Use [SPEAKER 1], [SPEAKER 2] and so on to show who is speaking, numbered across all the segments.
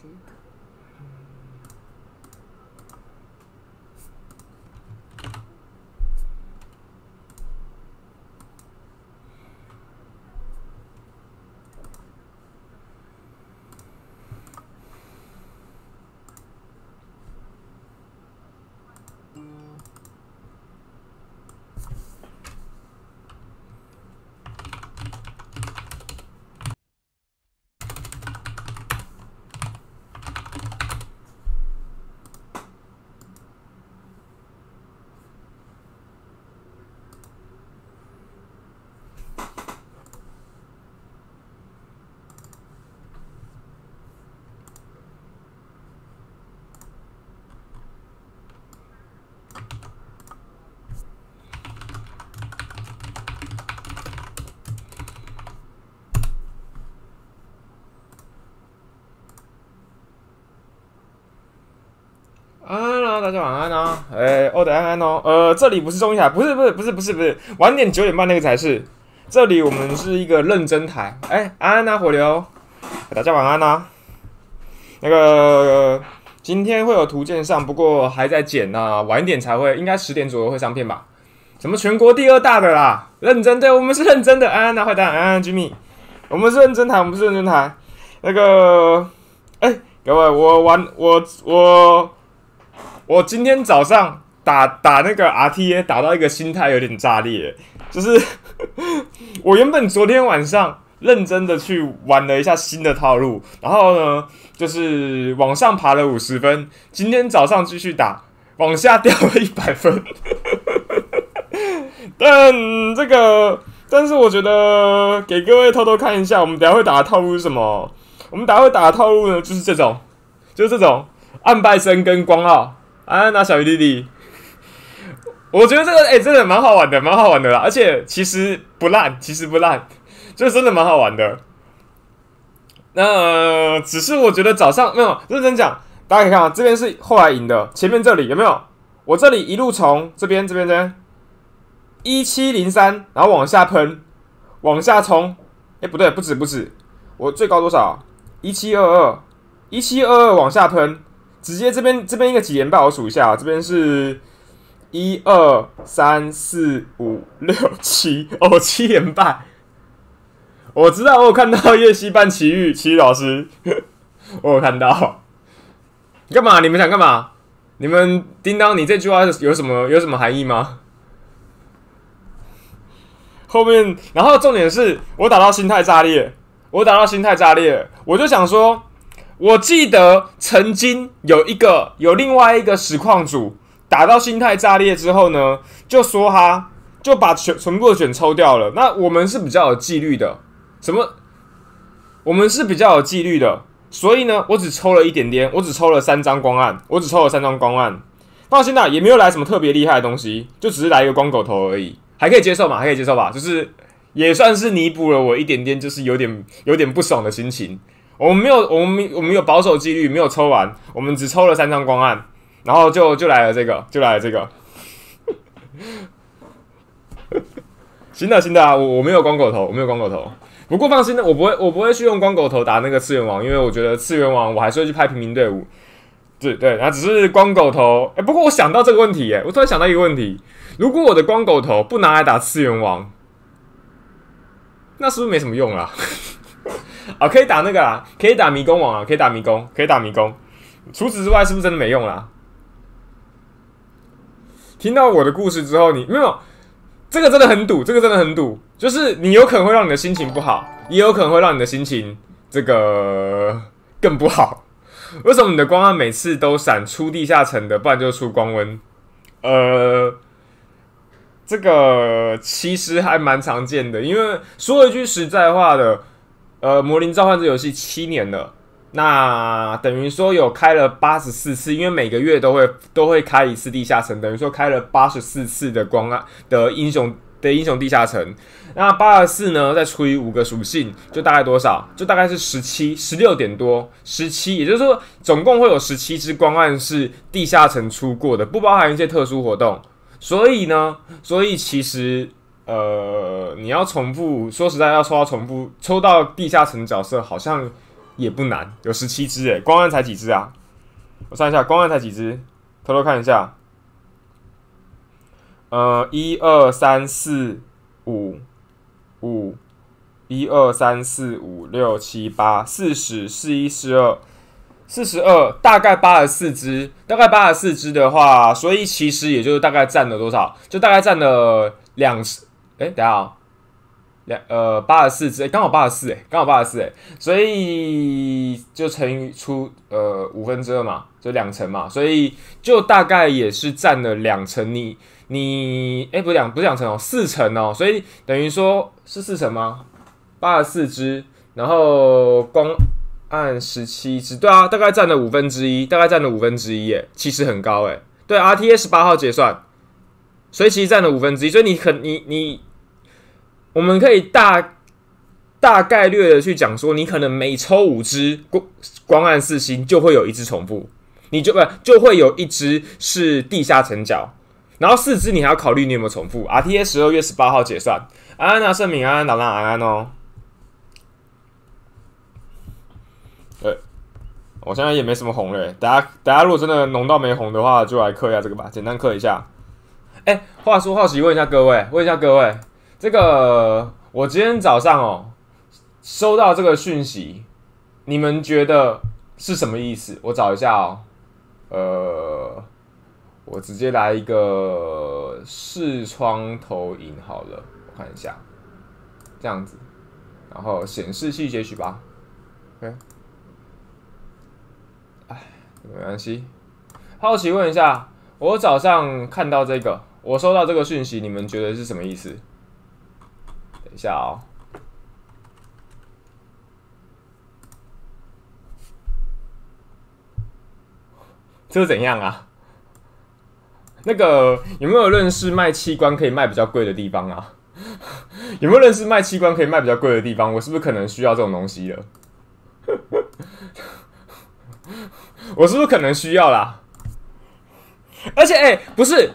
[SPEAKER 1] 知
[SPEAKER 2] 大家晚安啊！哎、哦，的安安哦，呃，这里不是中艺台，不是不是不是不是不是，晚点九点半那个才是。这里我们是一个认真台。哎、安安啊，火流，大家晚安啊。那个今天会有图鉴上，不过还在剪呢、晚一点才会，应该十点左右会上片吧。什么全国第二大的啦，认真，对我们是认真的。安安啊，坏蛋，安安吉米我们是认真台，我们是认真台。那个，哎、各位，我玩我。我我今天早上打打那个 RTA 打到一个心态有点炸裂，就是 我原本昨天晚上认真的去玩了一下新的套路，然后呢，就是往上爬了五十分，今天早上继续打，往下掉了一百分。但这个，但是我觉得给各位偷偷看一下，我们等下会打的套路是什么？我们等下会打的套路呢，就是这种，就是这种暗拜生跟光奥。安娜小鱼弟弟，我觉得这个哎、真的蛮好玩的，蛮好玩的啦，而且其实不烂，其实不烂，就真的蛮好玩的。那、只是我觉得早上没有认真讲，大家可以看啊，这边是后来赢的，前面这里有没有？我这里一路从这边这边这边一七零三，然后往下喷，往下冲，哎、不对，不止不止，我最高多少？一七二二，一七二二往下喷。直接这边这边一个几连败，我数一下，这边是一二三四五六七，哦，七连败。我知道，我有看到叶西办奇遇，奇遇老师，我有看到。干嘛？你们想干嘛？你们叮当，你这句话有什么有什么含义吗？后面，然后重点是我打到心态炸裂，我打到心态炸裂，我就想说。我记得曾经有一个有另外一个实况组打到心态炸裂之后呢，就说他就把全全部的卷抽掉了。那我们是比较有纪律的，什么？我们是比较有纪律的，所以呢，我只抽了一点点，我只抽了三张光暗，我只抽了三张光暗。放心啦，也没有来什么特别厉害的东西，就只是来一个光狗头而已，还可以接受嘛，还可以接受吧，就是也算是弥补了我一点点就是有点有点不爽的心情。我们没有，我们我们有保守纪律，没有抽完，我们只抽了三张光暗，然后就就来了这个，就来了这个。行的行的啊，我我没有光狗头，我没有光狗头。不过放心的，我不会我不会去用光狗头打那个次元王，因为我觉得次元王我还是会去派平民队伍。对对，那只是光狗头。哎、不过我想到这个问题，哎，我突然想到一个问题：如果我的光狗头不拿来打次元王，那是不是没什么用啊？啊，可以打那个啦，可以打迷宫网啊，可以打迷宫，可以打迷宫。除此之外，是不是真的没用啦？听到我的故事之后，你没有这个真的很堵，这个真的很堵，就是你有可能会让你的心情不好，也有可能会让你的心情这个更不好。为什么你的光暗每次都闪出地下城的，不然就出光温？呃，这个其实还蛮常见的，因为说一句实在话的。呃，魔灵召唤这游戏七年了，那等于说有开了八十四次，因为每个月都会都会开一次地下城，等于说开了八十四次的光暗的英雄的英雄地下城。那八十四呢，再除以五个属性，就大概多少？就大概是十七、十六点多，十七，也就是说总共会有十七只光暗是地下城出过的，不包含一些特殊活动。所以呢，所以其实。呃，你要重复，说实在要抽到重复，抽到地下城角色好像也不难，有十七只诶，光暗才几只啊？我算一下，光暗才几只？偷偷看一下，呃，一二三四五五，一二三四五六七八，四十四一四二，四十二，大概八十四只，大概八十四只的话，所以其实也就大概占了多少？就大概占了两十，哎，等下啊。两呃八十四只，刚好八十四，哎，刚好八十四，哎，所以就乘以出呃五分之二嘛，就两成嘛，所以就大概也是占了两成。你你哎，不是两不是两成哦，四成哦，所以等于说是四成吗？八十四只，然后光按十七只，对啊，大概占了五分之一，大概占了五分之一，哎，其实很高，哎，对，R T S 八号结算，所以其实占了五分之一，所以你可你你。我们可以大大概率的去讲说，你可能每抽五只光光暗四星，就会有一只重复，你就不就会有一只是地下城角，然后四只你还要考虑你有没有重复。R T A 十二月十八号结算，安安啊，盛敏安安，老安安安哦。对，我现在也没什么红嘞，大家大家如果真的浓到没红的话，就来刻一下这个吧，简单刻一下。哎，话说好奇问一下各位，问一下各位。这个我今天早上哦收到这个讯息，你们觉得是什么意思？我找一下哦，呃，我直接来一个视窗投影好了，我看一下，这样子，然后显示器截取吧，OK，哎，没关系。好奇问一下，我早上看到这个，我收到这个讯息，你们觉得是什么意思？等一下哦，这是怎样啊？那个有没有认识卖器官可以卖比较贵的地方啊？有没有认识卖器官可以卖比较贵的地方？我是不是可能需要这种东西了？我是不是可能需要啦？而且，哎，不是。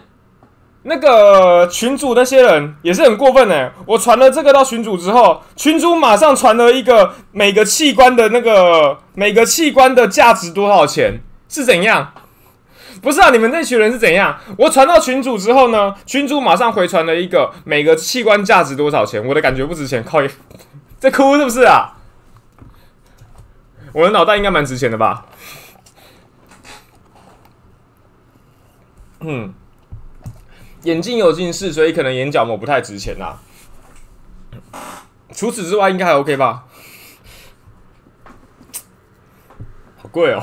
[SPEAKER 2] 那个群主那些人也是很过分哎！我传了这个到群主之后，群主马上传了一个每个器官的那个每个器官的价值多少钱是怎样？不是啊，你们那群人是怎样？我传到群主之后呢，群主马上回传了一个每个器官价值多少钱？我的感觉不值钱，靠！在哭是不是啊？我的脑袋应该蛮值钱的吧？嗯。眼睛有近视，所以可能眼角膜不太值钱呐。除此之外，应该还 OK 吧？好贵哦！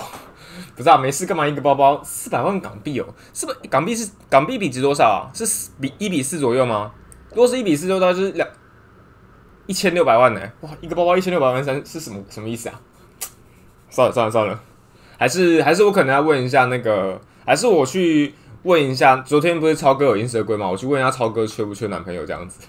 [SPEAKER 2] 不知道没事干嘛？一个包包四百万港币哦，是不是港币是港币比值多少啊？是比一比四左右吗？如果是一比四，就大概是两一千六百万呢。哇，一个包包一千六百万三是什么什么意思啊？算了算了算了，还是还是我可能要问一下那个，还是我去。问一下，昨天不是超哥有银蛇龟吗？我去问一下超哥缺不缺男朋友这样子。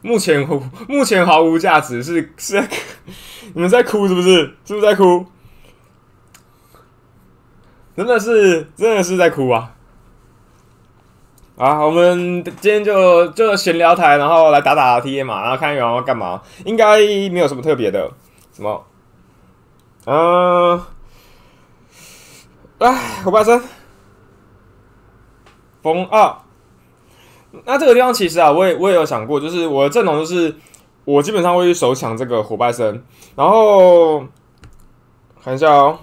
[SPEAKER 2] 目前目前毫无价值，是是在 你们在哭是不是？是不是在哭？真的是真的是在哭啊！啊，我们今天就就闲聊台，然后来打打 T A 嘛，然后看有人要干嘛，应该没有什么特别的，什么，嗯。哎，火拜生，风二。那这个地方其实啊，我也我也有想过，就是我的阵容就是我基本上会去手抢这个火拜生，然后看一下哦。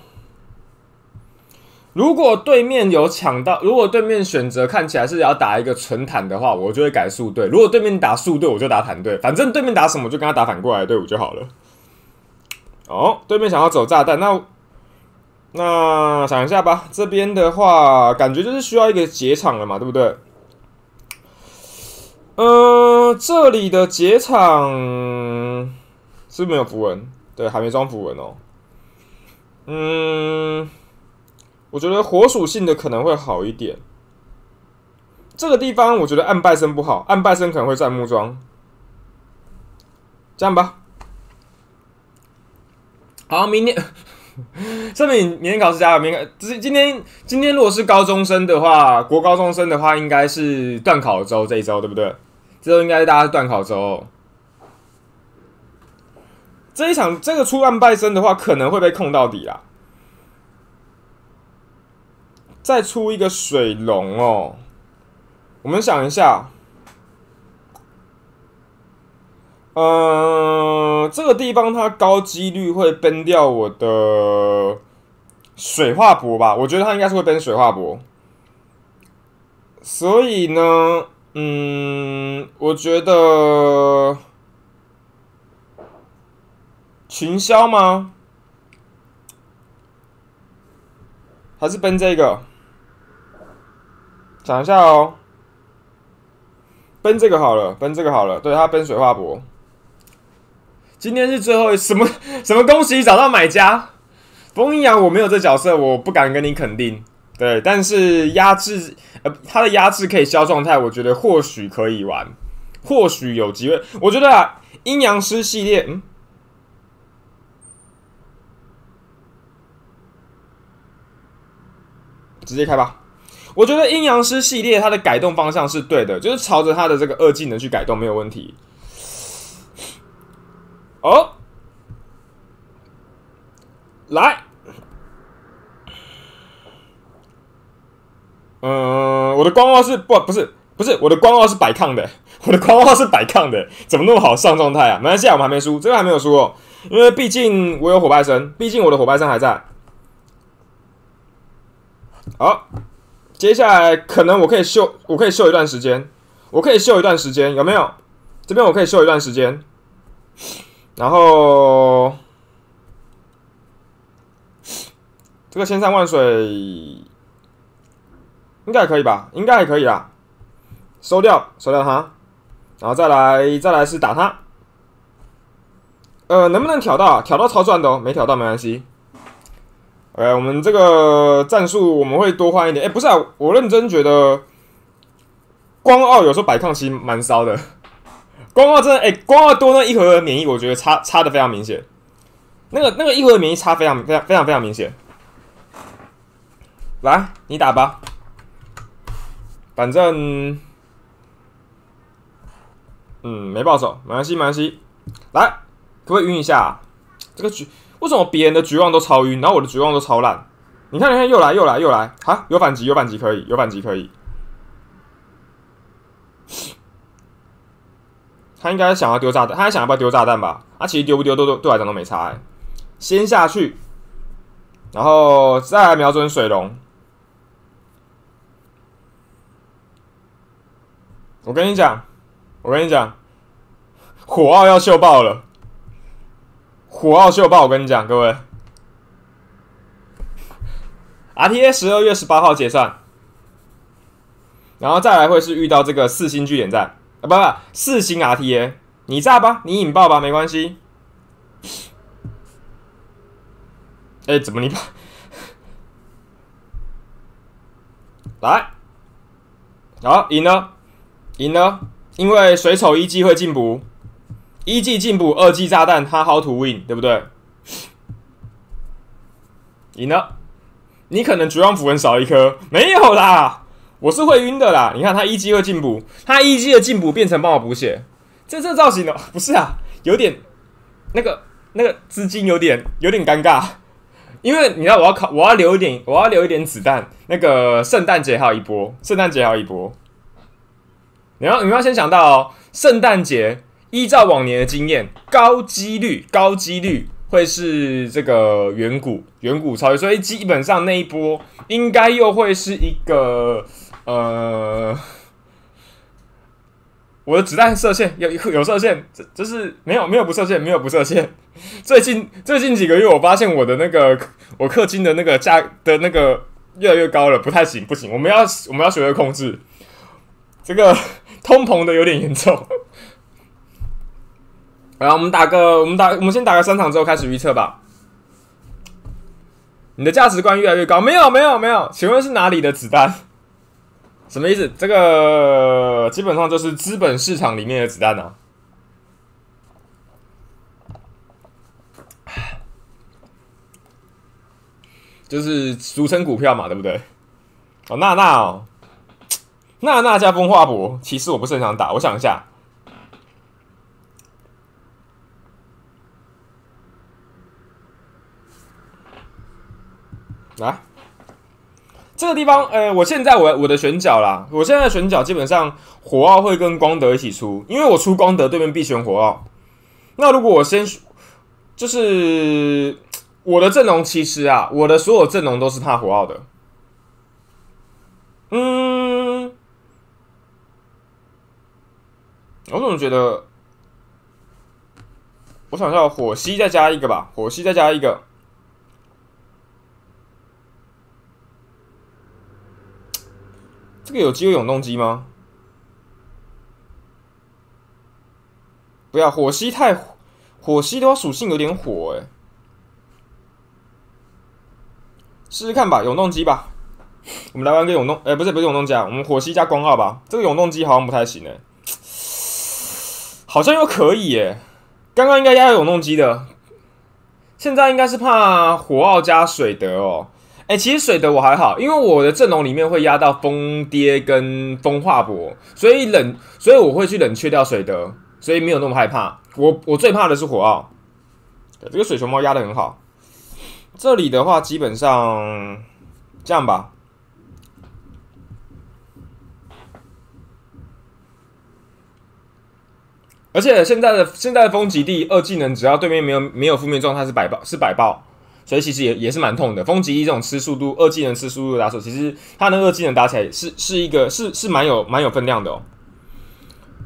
[SPEAKER 2] 如果对面有抢到，如果对面选择看起来是要打一个纯坦的话，我就会改速队；如果对面打速队，我就打坦队。反正对面打什么，就跟他打反过来队伍就好了。哦，对面想要走炸弹，那。那想一下吧，这边的话，感觉就是需要一个结场了嘛，对不对？呃，这里的结场是没有符文，对，还没装符文哦。嗯，我觉得火属性的可能会好一点。这个地方我觉得暗拜生不好，暗拜生可能会占木桩。这样吧，好，明天。证明明天考试加油！明天只今天今天如果是高中生的话，国高中生的话，应该是断考周这一周，对不对？这周应该大家断考周。这一场这个出暗拜森的话，可能会被控到底啦。再出一个水龙哦，我们想一下，呃，这个地方它高几率会崩掉我的水化博吧？我觉得它应该是会崩水化博，所以呢，嗯，我觉得群销吗？还是崩这个？讲一下哦，奔这个好了，奔这个好了，对他奔水化博。今天是最后什么什么？恭喜找到买家。风阴阳我没有这角色，我不敢跟你肯定。对，但是压制呃，他的压制可以消状态，我觉得或许可以玩，或许有机会。我觉得啊，阴阳师系列，嗯，直接开吧。我觉得阴阳师系列它的改动方向是对的，就是朝着它的这个二技能去改动没有问题。哦，来，嗯，我的光号是不不是不是我的光号是摆抗的，我的光号是摆抗的，怎么那么好上状态啊？没关系啊，我们还没输，这个还没有输哦，因为毕竟我有火拜神，毕竟我的火拜神还在。好。接下来可能我可以秀，我可以秀一段时间，我可以秀一段时间，有没有？这边我可以秀一段时间，然后这个千山万水应该可以吧？应该还可以啦，收掉，收掉它，然后再来，再来是打它，呃，能不能挑到？挑到超赚的哦，没挑到没关系。哎，我们这个战术我们会多换一点。哎，不是啊，我认真觉得光傲有时候摆抗其实蛮骚的。光傲真的，哎，光傲多那一盒免疫，我觉得差差的非常明显。那个那个一盒免疫差非常非常非常非常明显。来，你打吧，反正嗯没报手，没关系没关系。来，可不可以晕一下？这个局。为什么别人的绝望都超晕，然后我的绝望都超烂？你看，你看，又来，又来，又来！哈，有反击，有反击，可以，有反击，可以。他应该想要丢炸弹，他还想要不要丢炸弹吧？他其实丢不丢都都对我来讲都没差。哎，先下去，然后再来瞄准水龙。我跟你讲，我跟你讲，火奥要秀爆了。火奥秀爆！我跟你讲，各位，RTA 十二月十八号结算，然后再来会是遇到这个四星据点战啊，不不，四星 RTA，你炸吧，你引爆吧，没关系。哎，怎么你把 来？好，赢了，赢了，因为水手一季会进补。一季进补，二季炸弹，他 how to win，对不对？赢了，你可能绝望符文少一颗，没有啦，我是会晕的啦。你看他一季会进补，他一季的进补变成帮我补血，这这造型呢？不是啊，有点那个那个资金有点有点尴尬，因为你知道我要考，我要留一点，我要留一点子弹，那个圣诞节还有一波，圣诞节还有一波，你要你要先想到哦，圣诞节。依照往年的经验，高几率、高几率会是这个远古、远古超越，所以基本上那一波应该又会是一个呃，我的子弹射线有有射线，这这是没有没有不射线，没有不射线。最近最近几个月，我发现我的那个我氪金的那个价的那个越来越高了，不太行，不行，我们要我们要学会控制，这个 通膨的有点严重。然后，我们打个，我们打，我们先打个三场之后开始预测吧。你的价值观越来越高，没有，没有，没有，请问是哪里的子弹？什么意思？这个基本上就是资本市场里面的子弹呢就是俗称股票嘛对不对？哦娜娜哦。娜娜加风化补其实我不是很想打我想一下。啊？这个地方，呃，我现在我我的选角啦，我现在的选角基本上火奥会跟光德一起出，因为我出光德对面必选火奥。那如果我先，就是我的阵容其实啊，我的所有阵容都是怕火奥的。嗯，我怎么觉得？我想要火蜥再加一个吧，火蜥再加一个。这个有机会永动机吗？不要，火系太火系的话属性有点火哎，试试看吧，永动机吧。我们来玩个永动，哎，不是不是永动机啊，我们火系加光二吧。这个永动机好像不太行哎，好像又可以耶。刚刚应该压永动机的，现在应该是怕火奥加水德哦。哎，其实水德我还好，因为我的阵容里面会压到风爹跟风化博，所以冷，所以我会去冷却掉水德，所以没有那么害怕。我我最怕的是火奥，这个水熊猫压的很好。这里的话，基本上这样吧。而且现在的现在的风极地二技能，只要对面没有没有负面状态是百爆是百爆，所以其实也也是蛮痛的。风极一这种吃速度二技能吃速度的打手，其实他那二技能打起来是是一个是是蛮有蛮有分量的哦。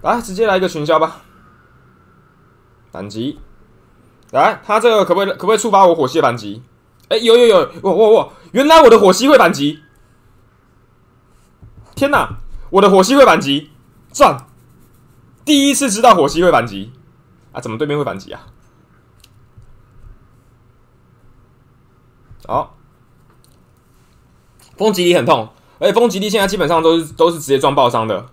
[SPEAKER 2] 来，直接来一个群消吧，反击！来，他这个可不可以可不可以触发我火系反击？哎，有有有，哇哇哇！原来我的火系会反击！天哪，我的火系会反击，赚！第一次知道火系会反击啊？怎么对面会反击啊？好，风吉利很痛，而且风吉利现在基本上都是都是直接撞爆伤的。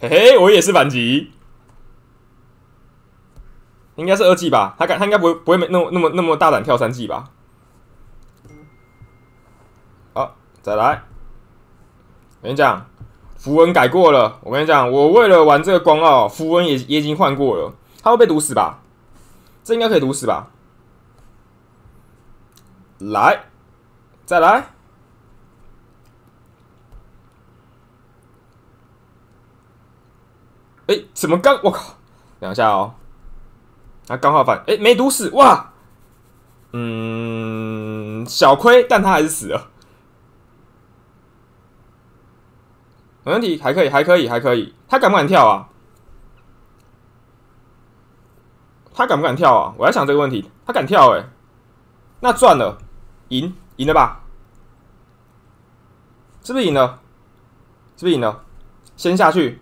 [SPEAKER 2] 嘿嘿，我也是反击，应该是二技吧？他敢，他应该不会不会没那么那么那么大胆跳三技吧？好，再来。我跟你讲，符文改过了。我跟你讲，我为了玩这个光奥，符文也也已经换过了。他会被毒死吧？这应该可以毒死吧？来，再来。哎，怎么刚？我靠！等一下哦。他刚好反，哎，没毒死哇！嗯，小亏，但他还是死了。没问题，还可以，还可以，还可以。他敢不敢跳啊？他敢不敢跳啊？我在想这个问题。他敢跳哎，那赚了，赢赢了吧？是不是赢了？是不是赢了？先下去，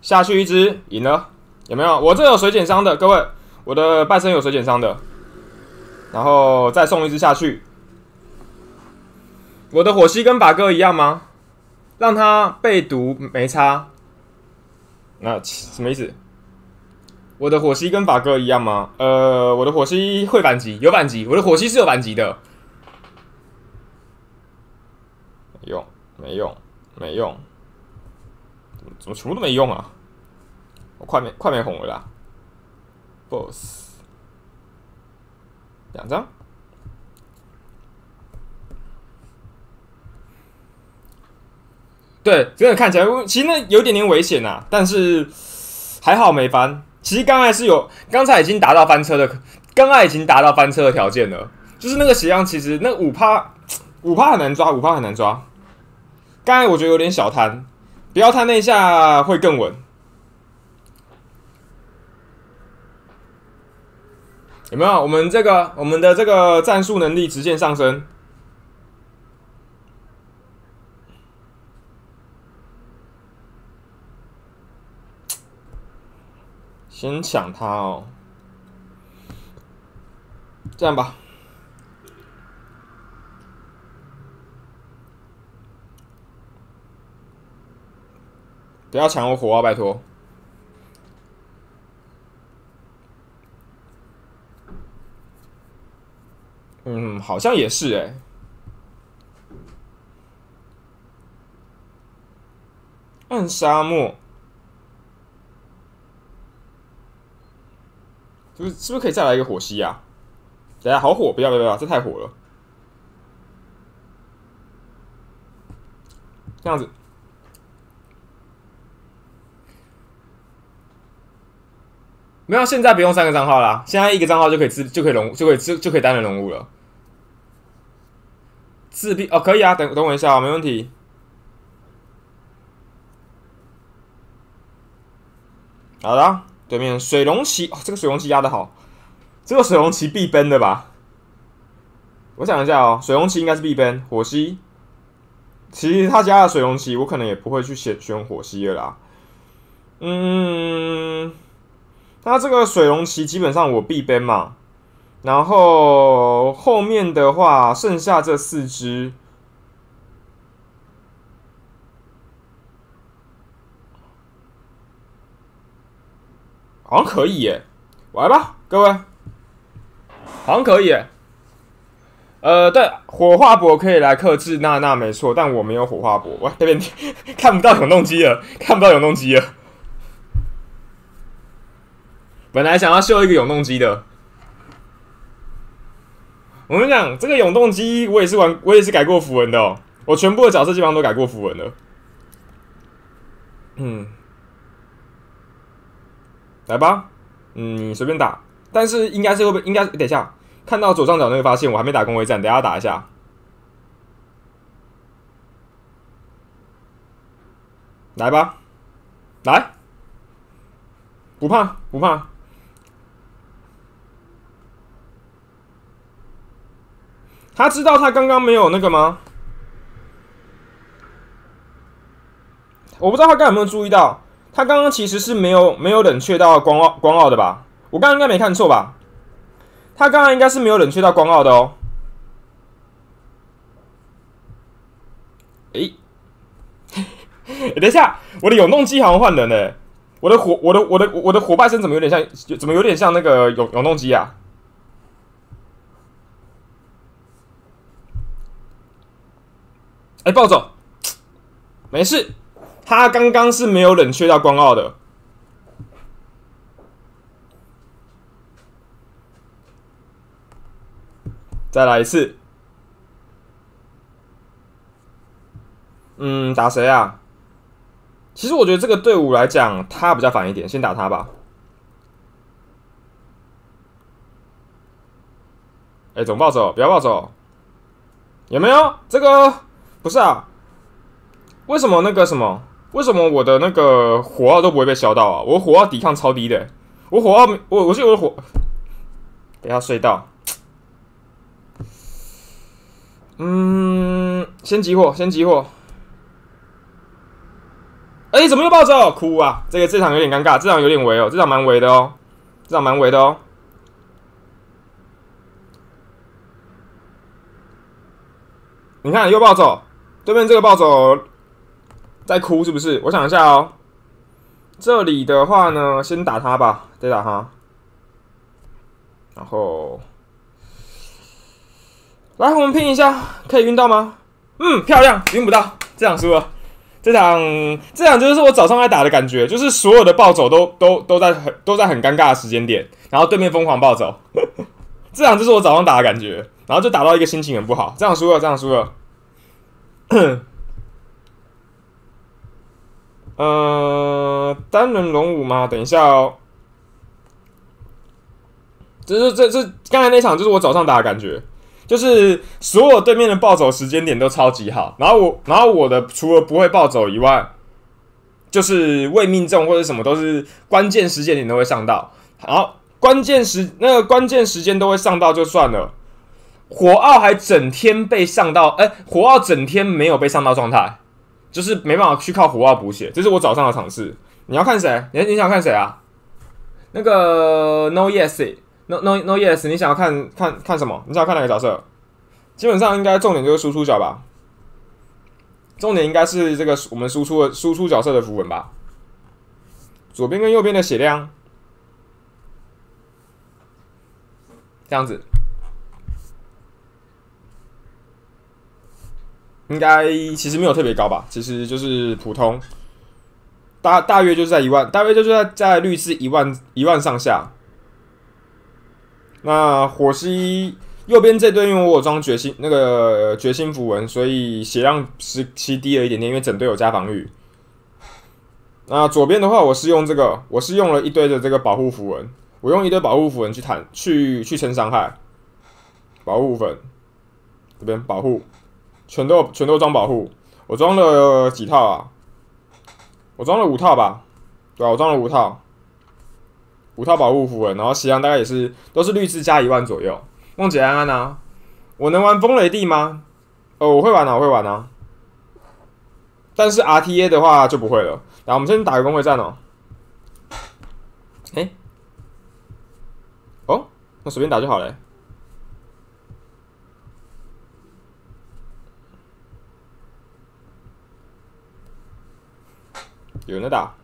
[SPEAKER 2] 下去一只赢了，有没有？我这有水减伤的，各位，我的半身有水减伤的，然后再送一只下去。我的火系跟把哥一样吗？让他被毒没差，那什么意思？我的火蜥跟法哥一样吗？呃，我的火蜥会反击，有反击。我的火蜥是有反击的，没用，没用，没用，怎么全部都没用啊？我快没快没红了啦，boss，两张。对，真的看起来，其实那有点点危险呐，但是还好没翻。其实刚才是有，刚才已经达到翻车的，刚才已经达到翻车的条件了。就是那个血量，其实那五趴，五趴很难抓，五趴很难抓。刚才我觉得有点小贪，不要贪那一下会更稳。有没有？我们这个，我们的这个战术能力直线上升。先抢他哦，这样吧，不要抢我火啊，拜托。嗯，好像也是哎，暗沙漠。是是不是可以再来一个火蜥啊？等下好火，不要不要不要，这太火了。这样子，没有，现在不用三个账号啦，现在一个账号就可以自就可以融就可以就就可以单人融入了。自闭哦，可以啊，等等我一下啊，没问题。好的，对面水龙旗哦，这个水龙旗压的好，这个水龙旗必奔的吧？我想一下哦，水龙旗应该是必奔，火蜥。其实他加了水龙旗，我可能也不会去选选火蜥了啦。嗯，那这个水龙旗基本上我必奔嘛，然后后面的话剩下这四只。好像可以耶，来吧，各位，好像可以耶。呃，对，火化博可以来克制娜娜，没错，但我没有火化博，我这边 看不到永动机了，看不到永动机了。本来想要秀一个永动机的，我跟你讲，这个永动机我也是玩，我也是改过符文的哦，我全部的角色基本上都改过符文了。嗯。来吧，嗯，随便打，但是应该是会不会？应该等一下看到左上角那个发现，我还没打工会战，等下打一下。来吧，来，不怕不怕。他知道他刚刚没有那个吗？我不知道他刚有没有注意到。他刚刚其实是没有没有冷却到光奥光奥的吧？我刚刚应该没看错吧？他刚刚应该是没有冷却到光奥的哦。诶，等一下，我的永动机好像换人了。我的火，我的我的我的火拜声怎么有点像？怎么有点像那个永永动机啊？哎，暴走，没事。他刚刚是没有冷却到光奥的，再来一次。嗯，打谁啊？其实我觉得这个队伍来讲，他比较烦一点，先打他吧。哎，总暴走，不要暴走，有没有？这个不是啊？为什么那个什么？为什么我的那个火耗都不会被消到啊？我火耗抵抗超低的，我火我我记得我的火，等下睡到，嗯，先集火，先集火。哎，怎么又暴走？哭啊！这个这场有点尴尬，这场有点围哦，这场蛮围的哦，这场蛮围的哦。你看又暴走，对面这个暴走。在哭是不是？我想一下哦。这里的话呢，先打他吧，再打他。然后，来，我们拼一下，可以晕到吗？嗯，漂亮，晕不到，这场输了。这场这场就是我早上在打的感觉，就是所有的暴走都都都在很都在很尴尬的时间点，然后对面疯狂暴走。这场就是我早上打的感觉，然后就打到一个心情很不好。这样输了，这样输了。呃，单人龙舞吗？等一下哦，这是这这刚才那场就是我早上打的感觉，就是所有对面的暴走时间点都超级好，然后我然后我的除了不会暴走以外，就是未命中或者什么都是关键时间点都会上到，好，关键时那个关键时间都会上到就算了，火奥还整天被上到，哎，火奥整天没有被上到状态。就是没办法去靠火药补血，这是我早上的尝试。你要看谁？你你想看谁啊？那个 No Yes，No No No Yes，你想要看看看什么？你想要看哪个角色？基本上应该重点就是输出角吧。重点应该是这个我们输出的输出角色的符文吧。左边跟右边的血量，这样子。应该其实没有特别高吧，其实就是普通，大大约就是在一万，大约就是在在绿是一万一万上下。那火蜥右边这队，因为我装决心那个决心符文，所以血量是其低了一点点，因为整队有加防御。那左边的话，我是用这个，我是用了一堆的这个保护符文，我用一堆保护符文去弹去去撑伤害。保护粉这边保护，全都全都装保护，我装了几套啊？我装了五套吧，对吧？我装了五套，五套保护符文，然后血量大概也是都是绿字加一万左右。梦姐安安啊，我能玩风雷地吗？哦，我会玩啊，我会玩啊。但是 RTA 的话就不会了。来，我们先打个公会战哦。哎，哦，那随便打就好了。有人在打，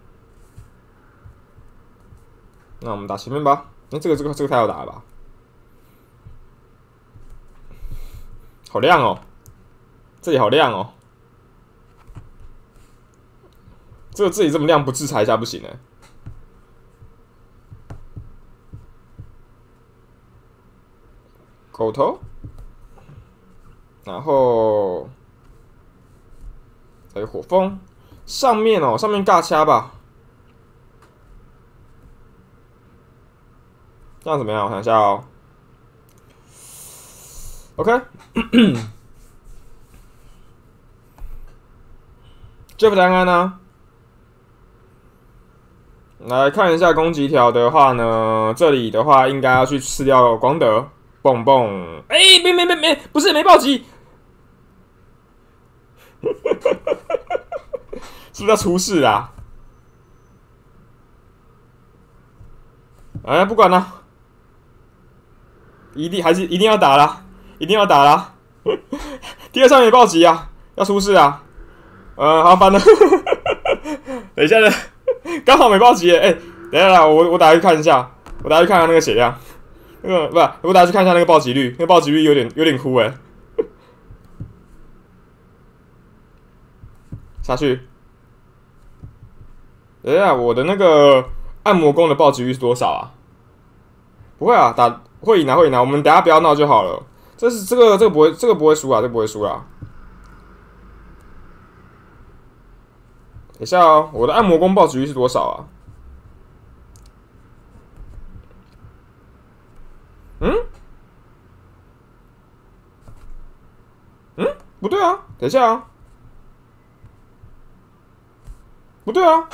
[SPEAKER 2] 那我们打前面吧。那这个这个这个太好打了吧？好亮哦，这里好亮哦。这个这里这么亮，不制裁一下不行哎。狗头，然后还有火风。上面哦，上面尬掐吧，这样怎么样？我想一下哦。OK，Jeff 安安呢？来看一下攻击条的话呢，这里的话应该要去吃掉光德，蹦蹦。哎，没没没没，不是没暴击。是不是要出事啊？哎，不管了，一定还是一定要打了，一定要打了。第二场也暴击啊，要出事啊！呃，好烦了。等一下呢，刚好没暴击。哎，等一下啦，我我打去看一下，我打去看看那个血量。那个不是，我打去看一下那个暴击率，那个暴击率有点有点哭哎。下去。等下，我的那个按摩工的暴击率是多少啊？不会啊，打会赢啊，会赢啊！我们等下不要闹就好了。这是这个这个不会，这个不会输啊，这不会输啊。等下哦，我的按摩工暴击率是多少啊？嗯？嗯？不对啊！等下啊！不对啊！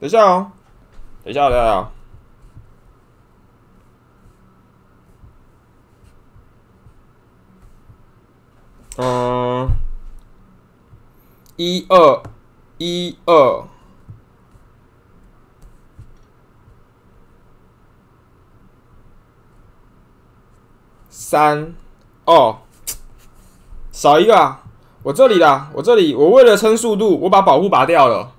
[SPEAKER 2] 等一下哦，等一下，等一下。嗯，一二一二三哦，少一个啊！我这里啦，我这里，我为了撑速度，我把保护拔掉了。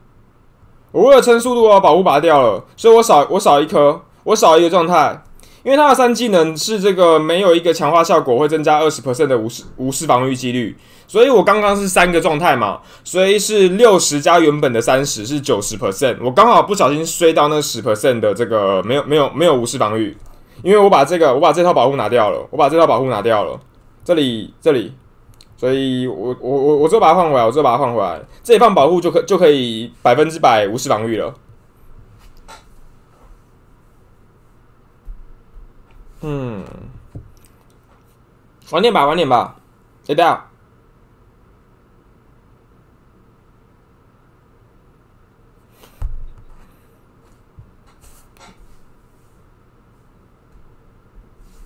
[SPEAKER 2] 我为了撑速度，我把保护拔掉了，所以我少我少一颗，我少一个状态，因为它的三技能是这个没有一个强化效果，会增加二十 percent 的无视无视防御几率，所以我刚刚是三个状态嘛，所以是六十加原本的三十是九十 percent，我刚好不小心摔到那十 percent 的这个没有没有没有无视防御，因为我把这个我把这套保护拿掉了，我把这套保护拿掉了，这里这里。所以我我我我就把它换回来，我就把它换回来，这一放保护就可就可以百分之百无视防御了。嗯，晚点吧，晚点吧，谁的？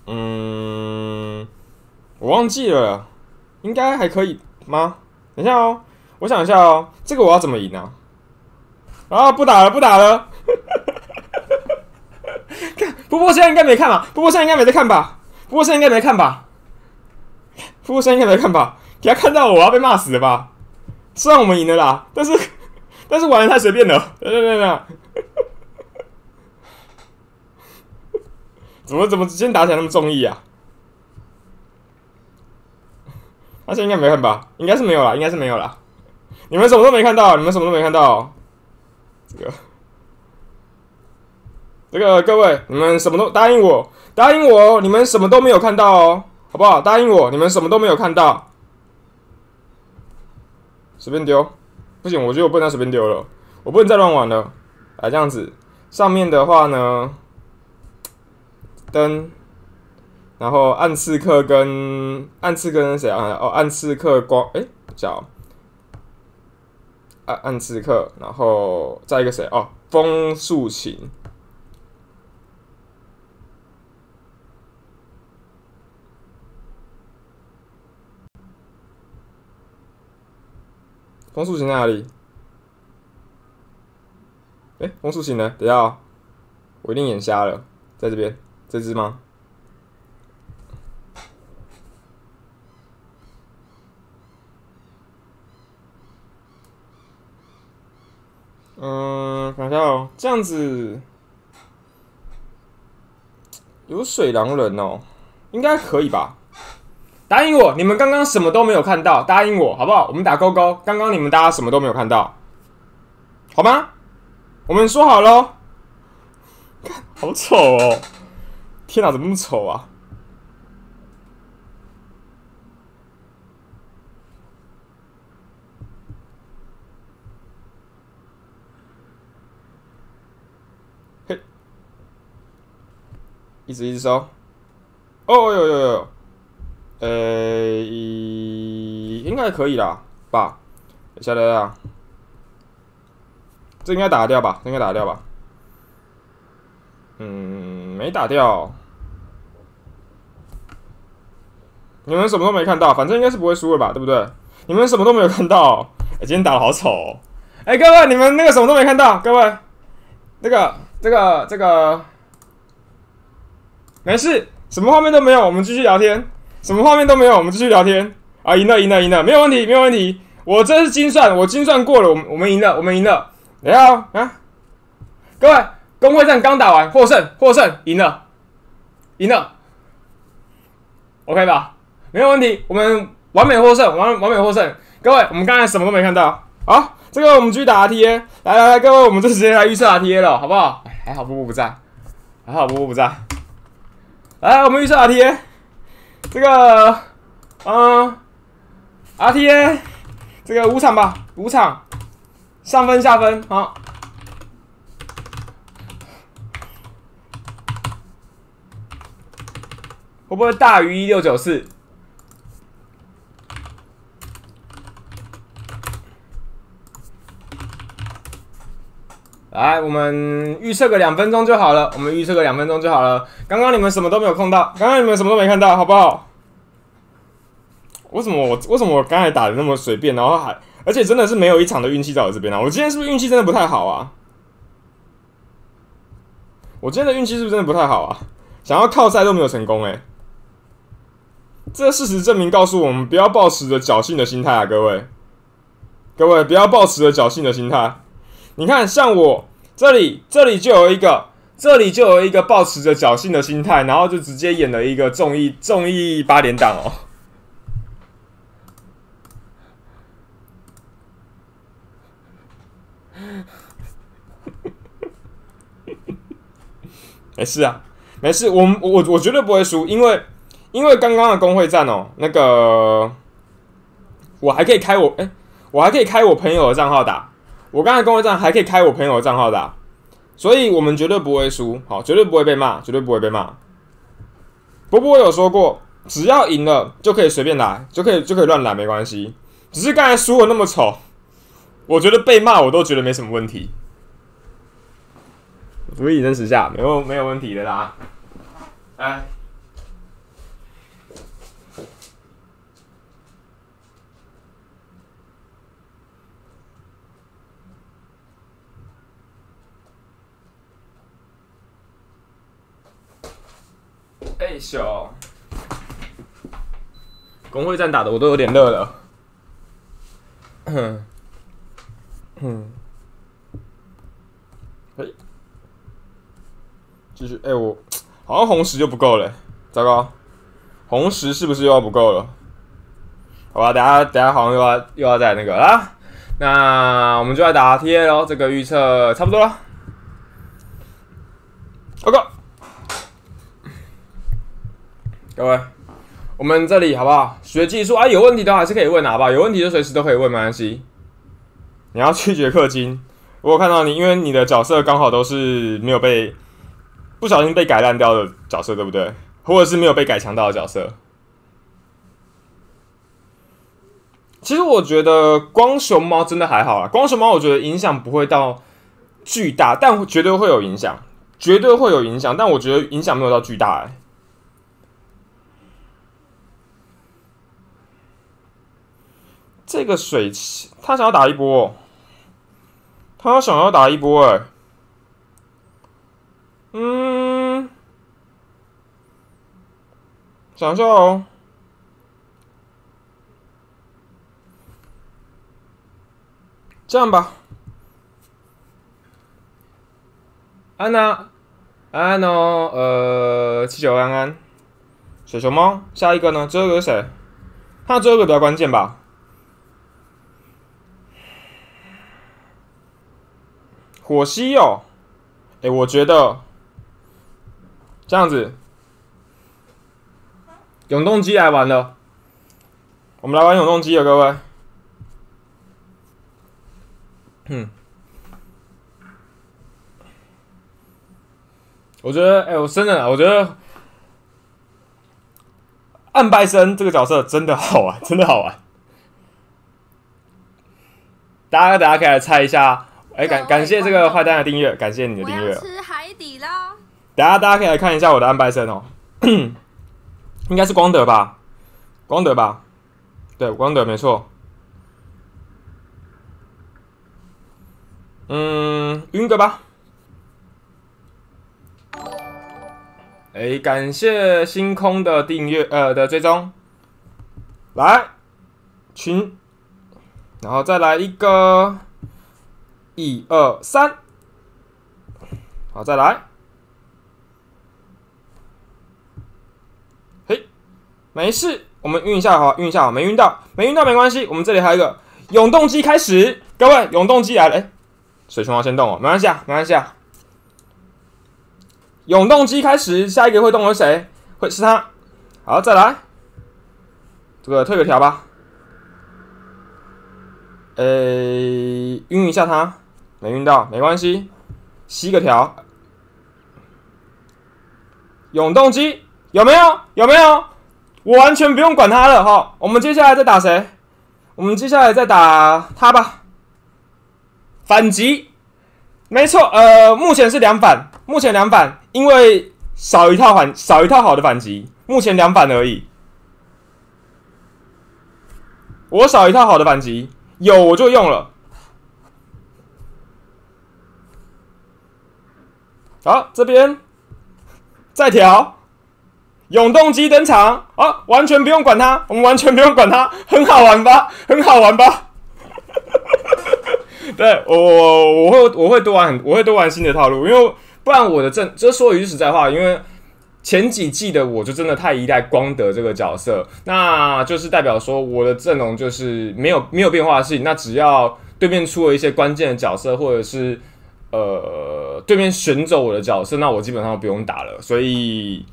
[SPEAKER 2] 嗯，我忘记了。应该还可以吗？等一下哦，我想一下哦，这个我要怎么赢呢？啊，不打了，不打了。看，波波现在应该没看吧？波波现在应该没在看吧？波波现在应该没看吧？波波现在应该没看吧？给他看到我要被骂死了吧？虽然我们赢了啦，但是 但是玩的太随便了。等等等等，怎么怎么今天打起来那么中意啊？那现应该没看吧？应该是没有了，应该是没有了。你们什么都没看到，你们什么都没看到。这个这个各位，你们什么都答应我，答应我，你们什么都没有看到哦，好不好？答应我，你们什么都没有看到。随便丢，不行，我觉得我不能再随便丢了，我不能再乱玩了。来，这样子，上面的话呢，灯，然后暗刺客跟暗刺客跟谁啊？哦，暗刺客光，哎，叫暗暗刺客，然后再一个谁？哦，风速琴。风速琴在哪里？哎，风速琴呢？等下，我一定眼瞎了，在这边，这只吗？嗯，看一下哦，这样子有水狼人哦，应该可以吧？答应我，你们刚刚什么都没有看到。答应我，好不好？我们打勾勾。刚刚你们大家什么都没有看到，好吗？我们说好喽。好丑哦！天哪，怎么那么丑啊？一直一直收。哦哟哟哟！呃，应该可以啦，吧？下来啊，这应该打掉吧？应该打掉吧？嗯，没打掉。你们什么都没看到，反正应该是不会输了吧？对不对？你们什么都没有看到。哎，今天打的好丑。哎，各位，你们那个什么都没看到，各位，那个，这个，这个，没事，什么画面都没有，我们继续聊天。什么画面都没有，我们继续聊天啊！赢了，赢了，赢了，没有问题，没有问题。我这是精算，我精算过了，我们我们赢了，我们赢了。来啊啊！各位，工会战刚打完，获胜，获胜，赢了，赢了。OK 吧？没有问题，我们完美获胜，完完美获胜。各位，我们刚才什么都没看到。好，这个我们继续打 RTA。来来来，各位，我们这时间来预测 RTA 了，好不好？还好波波不在，还好波波不在。来，我们预测 RTA。这个，嗯，RTA，这个五场吧，五场，上分下分，好，会不会大于一六九四？来，我们预测个两分钟就好了。我们预测个两分钟就好了。刚刚你们什么都没有碰到，刚刚你们什么都没看到，好不好？为什么我为什么我刚才打的那么随便，然后还而且真的是没有一场的运气在我这边啊？我今天是不是运气真的不太好啊？我今天的运气是不是真的不太好啊？想要靠赛都没有成功哎！这事实证明告诉我们，不要抱持着侥幸的心态啊，各位，各位不要抱持着侥幸的心态。你看，像我这里，这里就有一个，这里就有一个抱持着侥幸的心态，然后就直接演了一个综艺综艺八连档哦。没事啊，没事，我我我绝对不会输，因为因为刚刚的工会战哦，那个我还可以开我哎，我还可以开我朋友的账号打。我刚才公会战还可以开我朋友的账号的，所以我们绝对不会输，好，绝对不会被骂，绝对不会被骂。波波有说过，只要赢了就可以随便来，就可以就可以乱来，没关系。只是刚才输的那么丑，我觉得被骂我都觉得没什么问题。注意真实下，没有没有问题的啦。哎。哎小！工会战打的我都有点热了。嗯嗯，哎，继续哎，我好像红石就不够了，糟糕，红石是不是又要不够了？好吧，等下等下好像又要又要再那个啦。那我们就来打 T A 喽，这个预测差不多了。OK，各位，我们这里好不好？学技术啊，有问题的还是可以问，好不好？有问题就随时都可以问，没关系。你要拒绝氪金，我有看到你，因为你的角色刚好都是没有被不小心被改烂掉的角色，对不对？或者是没有被改强到的角色。其实我觉得光熊猫真的还好啊，光熊猫我觉得影响不会到巨大，但绝对会有影响。绝对会有影响，但我觉得影响没有到巨大哎。这个水汽，他想要打一波，他想要打一波哎。嗯，想一下哦。这样吧，安娜。安娜，呃，七九安安，水熊猫，下一个呢？最后一个是谁？他最后一个比较关键吧？火蜥哦，哎，我觉得这样子，永动机来玩了，我们来玩永动机了，各位，嗯。我觉得，哎，我真的，我觉得暗拜生这个角色真的好玩，真的好玩。大家，大家可以来猜一下。哎，感感谢这个坏蛋的订阅，感谢你的订阅。
[SPEAKER 1] 吃海底捞。
[SPEAKER 2] 等下，大家可以来看一下我的安排生哦。应该是光德吧？光德吧？对，光德没错。嗯，晕个吧。哎，感谢星空的订阅，呃的追踪，来群，然后再来一个，一二三，好，再来，嘿，没事，我们运一下好，运一下好，没运到，没运到没关系，我们这里还有一个永动机开始，各位，永动机来了，哎，水熊要先动哦，没关系啊，没关系啊。永动机开始，下一个会动的是谁？会是他。好，再来，这个退个条吧。呃，晕一下他，没晕到，没关系，吸个条。永动机有没有？有没有？我完全不用管他了哈。我们接下来再打谁？我们接下来再打他吧。反击，没错，呃，目前是两反，目前两反。因为少一套反少一套好的反击，目前两反而已。我少一套好的反击，有我就用了。好，这边再调，永动机登场啊！完全不用管它，我们完全不用管它，很好玩吧？很好玩吧？对我我会我会多玩我会多玩新的套路，因为。不然我的阵，这说一句实在话，因为前几季的我就真的太依赖光德这个角色，那就是代表说我的阵容就是没有没有变化性。那只要对面出了一些关键的角色，或者是呃对面选走我的角色，那我基本上不用打了。所以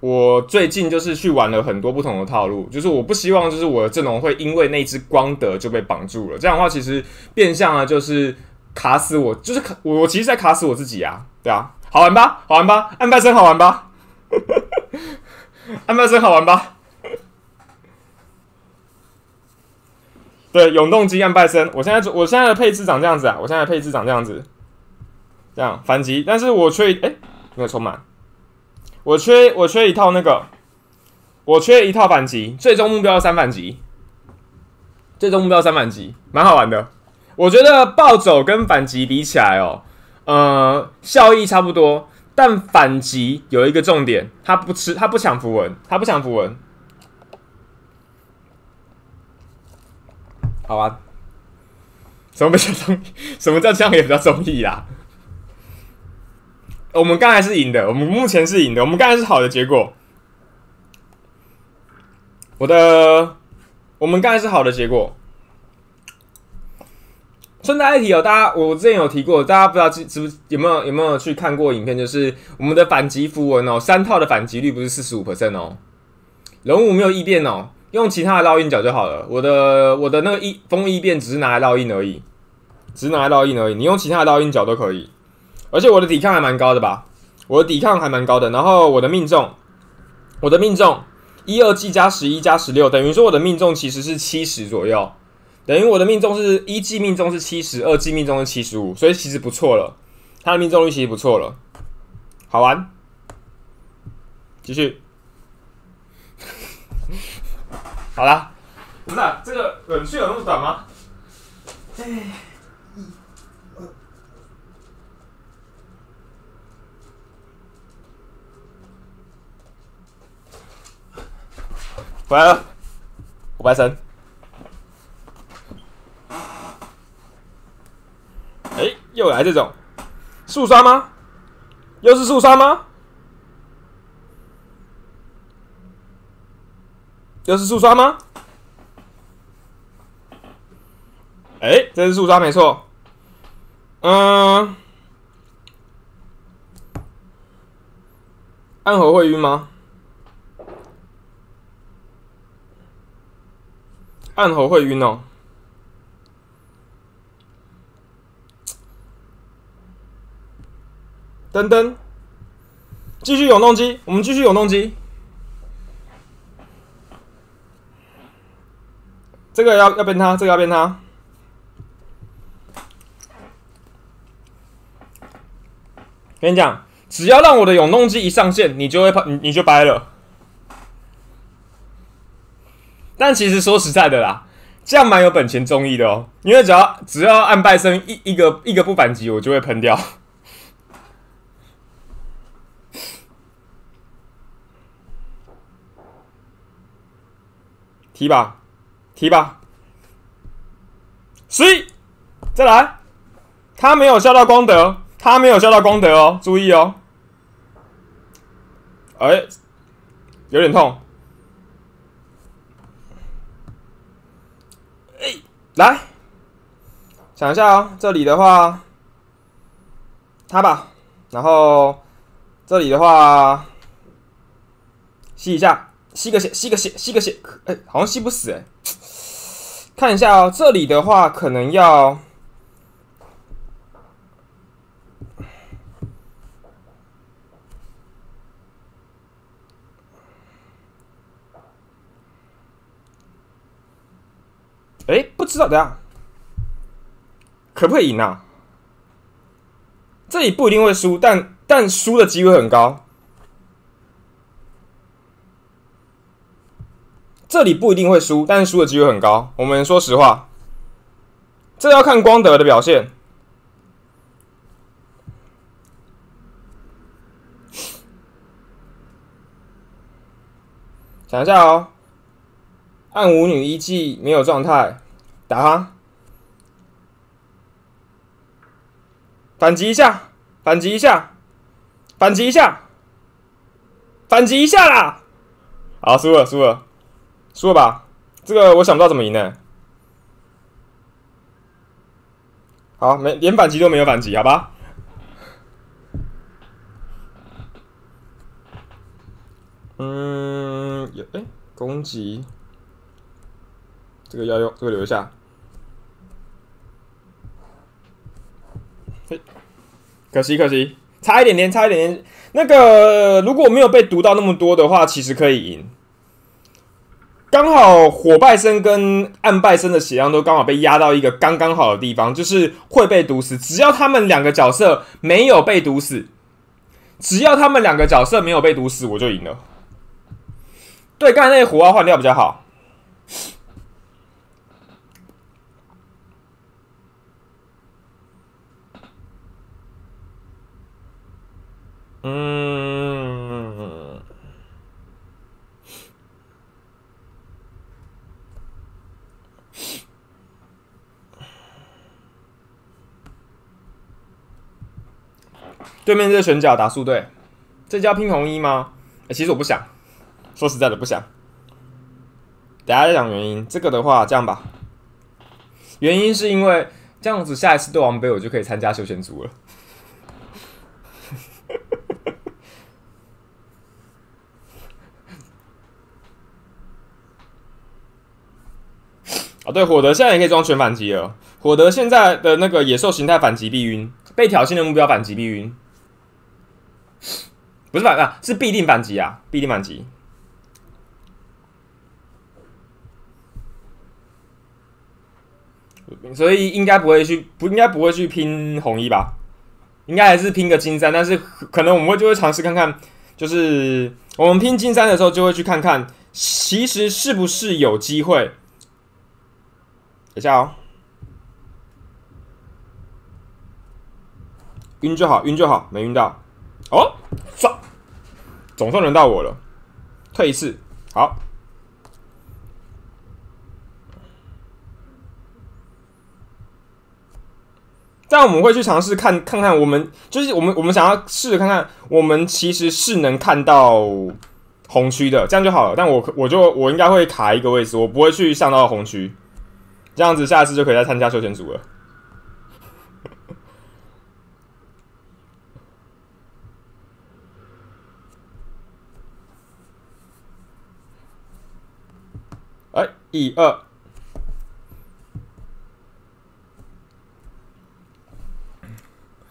[SPEAKER 2] 我最近就是去玩了很多不同的套路，就是我不希望就是我的阵容会因为那只光德就被绑住了。这样的话，其实变相啊就是卡死我，就是卡我我其实在卡死我自己啊。对啊，好玩吧？好玩吧？安拜 森好玩吧？安拜森好玩吧？对，永动机安拜森，我现在我现在的配置长这样子啊，我现在的配置长这样子，这样反击，但是我缺哎没有充满，我缺我缺一套那个，我缺一套反击，最终目标三反击，最终目标三反击，蛮好玩的。我觉得暴走跟反击比起来哦。呃，效益差不多，但反击有一个重点，他不吃，他不抢符文，他不抢符文。好吧，什么比较中？什么叫这样也比较中意啦？我们刚才是赢的，我们目前是赢的，我们刚才是好的结果。我的，我们刚才是好的结果。顺带一提哦，大家我之前有提过，大家不知道知知不有没有有没有去看过影片？就是我们的反击符文哦，三套的反击率不是四十五 percent 哦，人物没有异变哦，用其他的烙印角就好了。我的我的那个异风异变只是拿来烙印而已，只是拿来烙印而已。你用其他的烙印角都可以，而且我的抵抗还蛮高的吧？我的抵抗还蛮高的，然后我的命中，我的命中一二 G 加十一加十六，等于说我的命中其实是七十左右。等于我的命中是一季命中是七十二季命中是七十五，所以其实不错了。他的命中率其实不错了，好玩。继续，好啦，不是这个冷却有那么短吗？回来了，五拜神。哎又来这种速刷吗？又是速刷吗？又是速刷吗？哎，这是速刷没错。嗯，暗河会晕吗？暗喉会晕哦。噔噔，继续永动机，我们继续永动机。这个要要变它，这个要变它。跟你讲，只要让我的永动机一上线，你就会你你就掰了。但其实说实在的啦，这样蛮有本钱中意的哦，因为只要只要按拜生一一个一个不反击，我就会喷掉。提吧，提吧，十一，再来，他没有笑到光德，他没有笑到光德哦，注意哦，哎，有点痛，来，想一下哦，这里的话，他吧，然后这里的话，吸一下。吸个血，吸个血，吸个血，哎，好像吸不死哎。看一下哦，这里的话可能要，哎，不知道的呀，可不可以赢啊？这里不一定会输，但但输的机会很高。这里不一定会输，但是输的机会很高。我们说实话，这要看光德的表现。想一下哦，暗舞女一技没有状态，打他，反击一下，反击一下，反击一下，反击一下啦！好，输了，输了。输了吧，这个我想不到怎么赢呢。好，没连反击都没有反击，好吧。嗯，有哎，攻击，这个要用，这个留下。可惜可惜，差一点点，差一点点。那个如果没有被毒到那么多的话，其实可以赢。刚好火拜生跟暗拜生的血量都刚好被压到一个刚刚好的地方，就是会被毒死。只要他们两个角色没有被毒死，只要他们两个角色没有被毒死，我就赢了。对，刚才那些火要换掉比较好。嗯对面这个选角打速队，这叫拼红衣吗？其实我不想，说实在的不想。等下再讲原因。这个的话，这样吧，原因是因为这样子下一次斗王杯我就可以参加休闲组了。对，火德现在也可以装全反击了。火德现在的那个野兽形态反击必晕，被挑衅的目标反击必晕，不是反啊，是必定反击啊，必定反击。所以应该不会去，不应该不会去拼红衣吧？应该还是拼个金三，但是可能我们会就会尝试看看，就是我们拼金三的时候就会去看看，其实是不是有机会。等下哦，晕就好，晕就好，没晕到。哦，算，总算轮到我了，退一次，好。这样我们会去尝试看看看，我们就是我们我们想要试着看看，我们其实是能看到红区的，这样就好了。但我我就我应该会卡一个位置，我不会去上到红区，这样子下次就可以再参加休闲组了。哎，一二。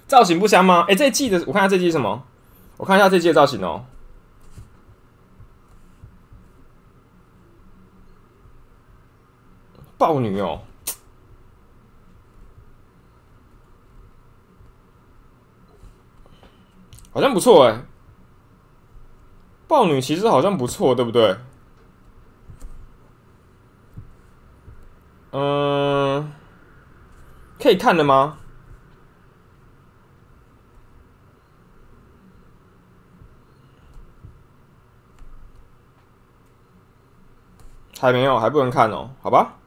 [SPEAKER 2] 造型不香吗？哎，这季的我看下这季什么？我看一下这季的造型哦。豹女哦，好像不错哎。豹女其实好像不错，对不对？嗯，可以看的吗？还没有，还不能看哦，好吧。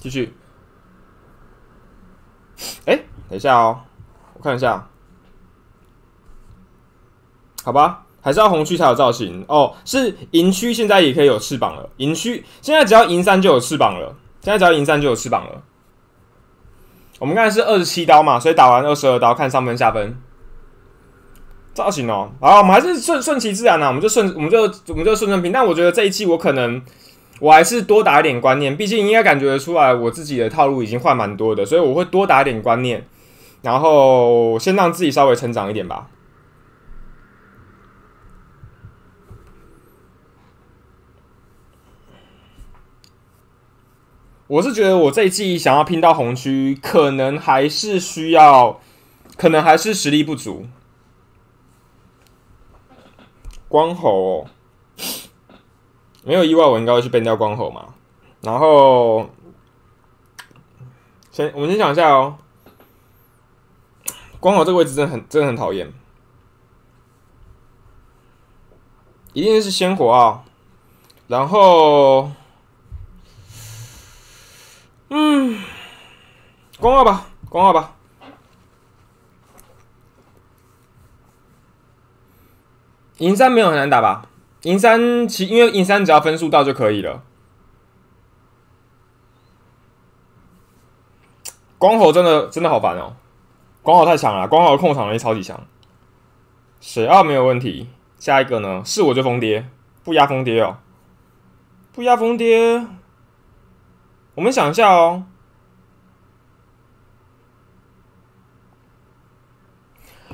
[SPEAKER 2] 继续。哎，等一下哦，我看一下。好吧，还是要红区才有造型哦。是银区现在也可以有翅膀了，银区现在只要银三就有翅膀了，现在只要银三就有翅膀了。我们刚才是二十七刀嘛，所以打完二十二刀，看上分下分。造型哦，好，我们还是顺顺其自然呐，我们就顺，我们就我们就顺顺平。但我觉得这一期我可能我还是多打一点观念，毕竟应该感觉得出来，我自己的套路已经换蛮多的，所以我会多打一点观念，然后先让自己稍微成长一点吧。我是觉得我这一季想要拼到红区，可能还是需要，可能还是实力不足。光吼，没有意外，我应该会去变掉光吼嘛。然后，先我们先讲一下哦，光吼这个位置真的很真的很讨厌，一定是鲜活啊。然后，嗯，光号吧，光号吧。银山没有很难打吧？银山其因为银山只要分数到就可以了。光吼真的真的好烦哦，光吼太强了，光吼的控场能力超级强。水二没有问题，下一个呢？是我就疯跌，不压疯跌哦，不压疯跌。我们想一下哦，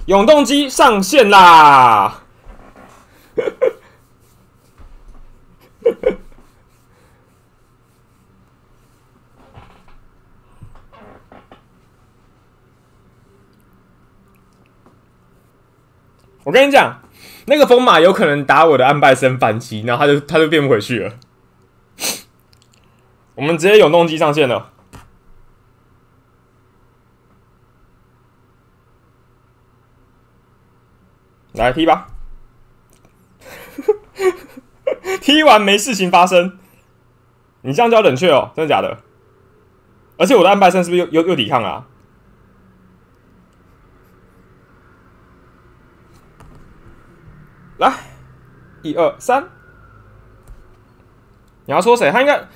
[SPEAKER 2] 永动机上线啦！我跟你讲，那个风马有可能打我的安拜森反击，然后他就他就变不回去了。我们直接永动机上线了，来踢吧。踢完没事情发生，你这样叫冷却哦？真的假的？而且我的安拜森是不是又又又抵抗啊？来，一二三，你要说谁？他应该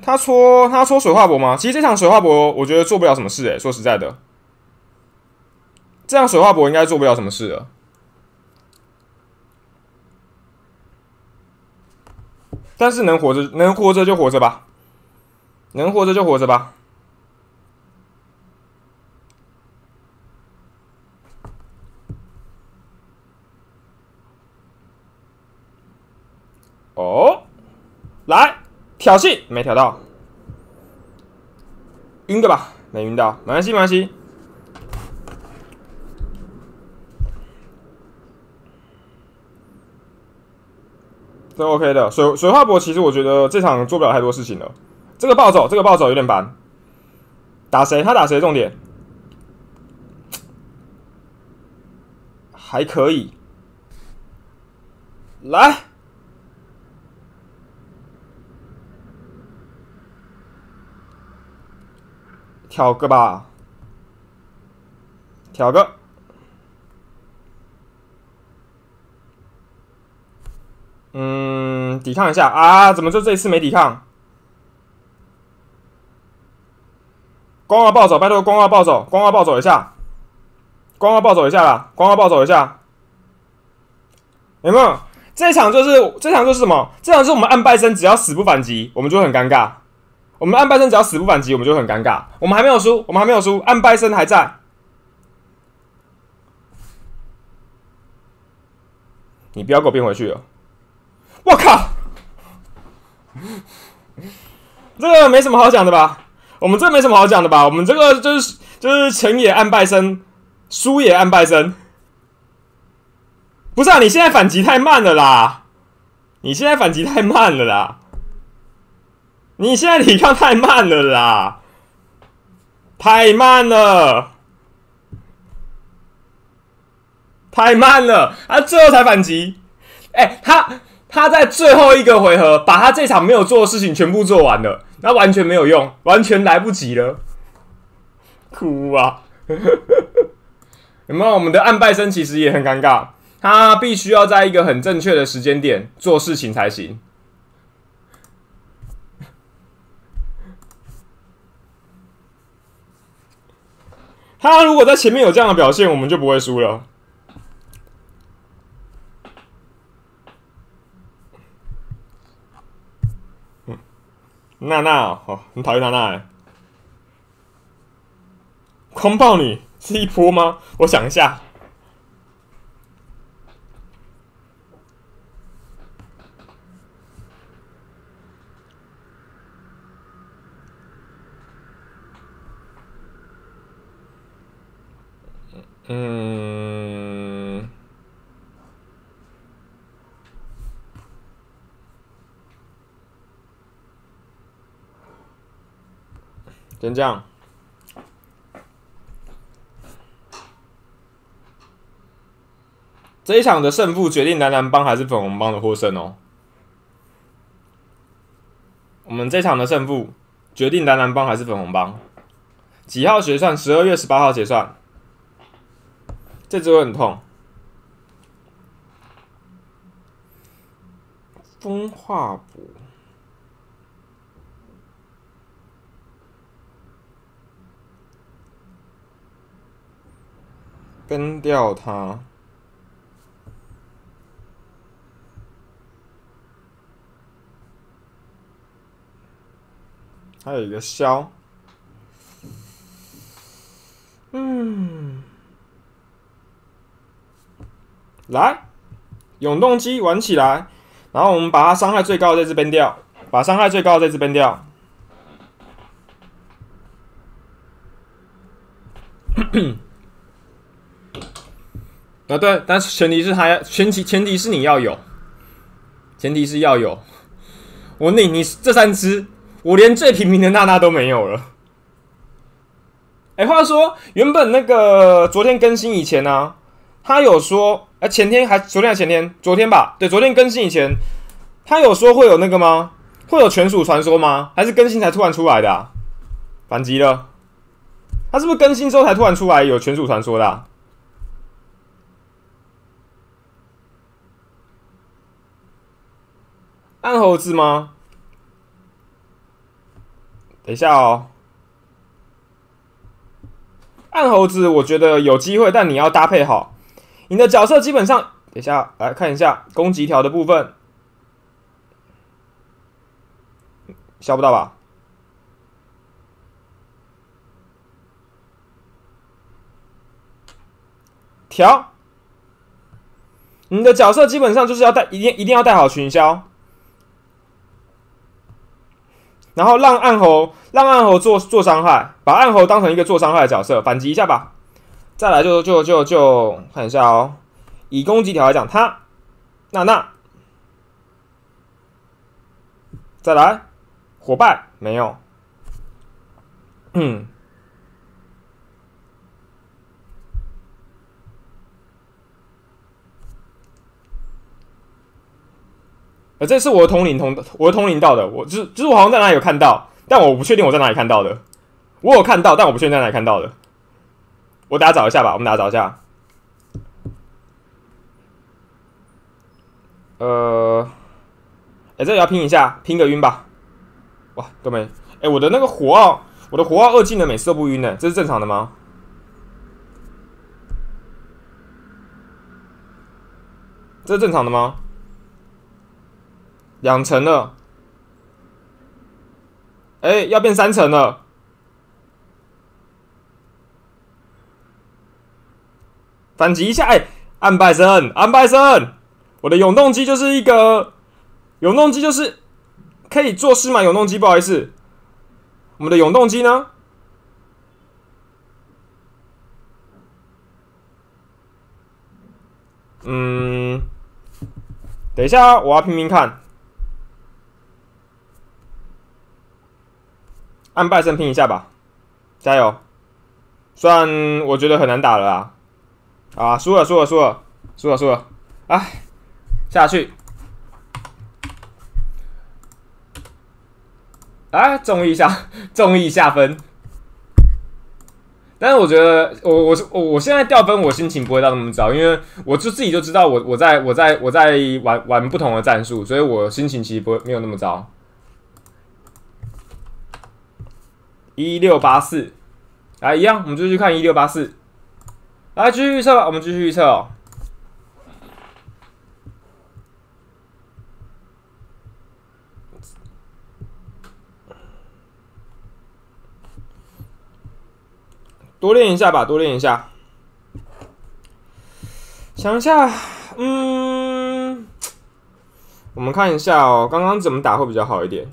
[SPEAKER 2] 他戳他戳水化博吗？其实这场水化博我觉得做不了什么事诶、说实在的，这样水化博应该做不了什么事了。但是能活着，能活着就活着吧，能活着就活着吧。哦，来挑衅，没挑到，晕的吧？没晕到，没关系，没关系。这 OK 的，水水化博其实我觉得这场做不了太多事情了。这个暴走，这个暴走有点烦。打谁？他打谁？重点还可以。来，挑个吧，挑个。嗯，抵抗一下啊！怎么就这一次没抵抗？光华暴走，拜托光华暴走，光华暴走一下，光华暴走一下啦，光华暴走一下，有没有？这场就是这场就是什么？这场是我们按拜森，只要死不反击，我们就很尴尬。我们按拜森只要死不反击，我们就很尴尬。我们还没有输，我们还没有输，按拜森还在。你不要给我变回去了！我靠，这个没什么好讲的吧？我们这没什么好讲的吧？我们这个就是就是成也暗拜森，输也暗拜森。不是啊，你现在反击太慢了啦！你现在反击太慢了啦！你现在抵抗太慢了啦！太慢了，太慢了！啊，最后才反击。哎，他他在最后一个回合把他这场没有做的事情全部做完了，那完全没有用，完全来不及了。哭啊！有没有？我们的暗拜生其实也很尴尬。他必须要在一个很正确的时间点做事情才行。他如果在前面有这样的表现，我们就不会输了。娜娜，哦，很讨厌娜娜哎。狂暴女是一波吗？我想一下。嗯，先这样。这一场的胜负决定男篮帮还是粉红帮的获胜哦。我们这场的胜负决定男篮帮还是粉红帮？几号结算？十二月十八号结算。这只会很痛。风化补，崩掉它。还有一个消，嗯。来，永动机玩起来，然后我们把它伤害最高的这只崩掉，把伤害最高的这只崩掉。啊，对，但是前提是他要前提前提是你要有，前提是要有。我你你这三只，我连最平民的娜娜都没有了。哎，话说原本那个昨天更新以前呢，他有说。哎，前天还昨天还前天，昨天吧？对，昨天更新以前，他有说会有那个吗？会有全属传说吗？还是更新才突然出来的？反击了，他是不是更新之后才突然出来有全属传说的？暗猴子吗？等一下哦。暗猴子，我觉得有机会，但你要搭配好。你的角色基本上，等一下来看一下攻击条的部分，笑不到吧？条，你的角色基本上就是要带，一定一定要带好群消，然后让暗猴让暗猴做做伤害，把暗猴当成一个做伤害的角色，反击一下吧。再来就就就就看一下哦，以攻击条来讲，他娜娜，再来伙伴没有，嗯。这是我的通灵通，我的通灵到的，我就是就是我好像在哪里有看到，但我不确定我在哪里看到的。我有看到，但我不确定在哪里看到的。我大家找一下吧，我们大家找一下。呃，哎，这里要拼一下，拼个晕吧。哇，都没，哎，我的那个火奥，我的火奥二技能每次都不晕呢，这是正常的吗？这是正常的吗？两层了，哎，要变三层了，反击一下！哎，安拜森，安拜森，我的永动机就是一个永动机，就是可以做事吗？永动机，不好意思，我们的永动机呢？嗯，等一下，我要拼拼看。按拜胜拼一下吧，加油！虽然我觉得很难打了啊，啊，输了输了输了输了输了，哎，下去，哎，中一下，中一下分。但是我觉得，我我我我现在掉分，我心情不会到那么糟，因为我就自己就知道，我我在我在我在玩玩不同的战术，所以我心情其实不会没有那么糟。一六八四，来一样，我们继续看一六八四，来继续预测吧，我们继续预测哦。多练一下吧，多练一下。想一下，嗯，我们看一下哦，刚刚怎么打会比较好一点。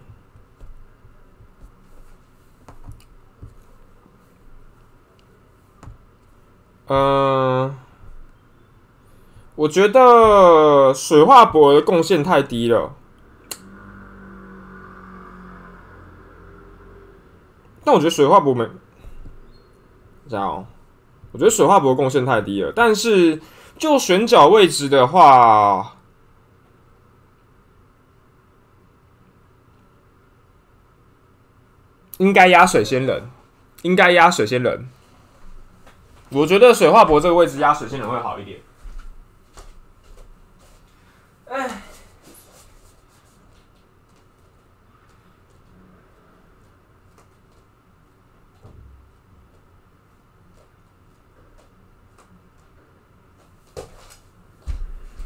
[SPEAKER 2] 嗯，我觉得水化博的贡献太低了。但我觉得水化博没这样，我觉得水化博贡献太低了。但是就选角位置的话，应该压水仙人，应该压水仙人。我觉得水化博这个位置压水仙人会好一点。哎，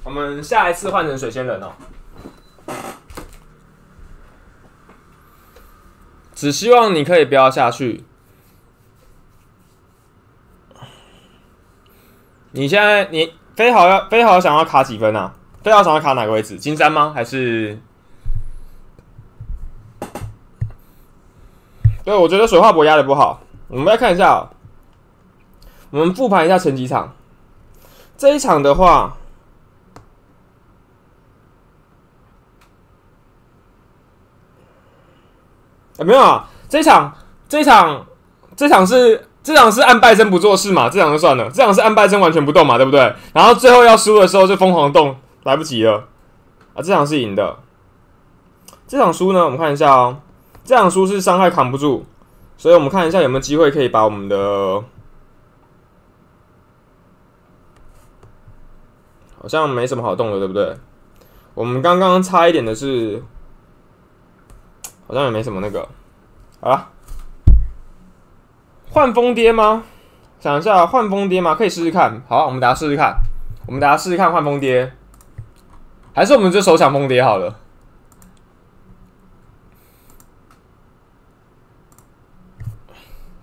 [SPEAKER 2] 我们下一次换成水仙人哦。只希望你可以不要下去。你现在你飞好要飞好想要卡几分啊？飞好想要卡哪个位置？金山吗？还是？对，我觉得水化博压的不好。我们来看一下，我们复盘一下前几场。这一场的话，没有啊？这一场，这一场，这一场是。这场是按拜森不做事嘛？这场就算了。这场是按拜森完全不动嘛？对不对？然后最后要输的时候就疯狂动，来不及了啊！这场是赢的。这场输呢？我们看一下哦。这场输是伤害扛不住，所以我们看一下有没有机会可以把我们的……好像没什么好动的，对不对？我们刚刚差一点的是，好像也没什么那个。好了，换疯跌吗？想一下，换疯跌吗？可以试试看。好，我们大家试试看。我们大家试试看换疯跌，还是我们就手抢疯跌好了。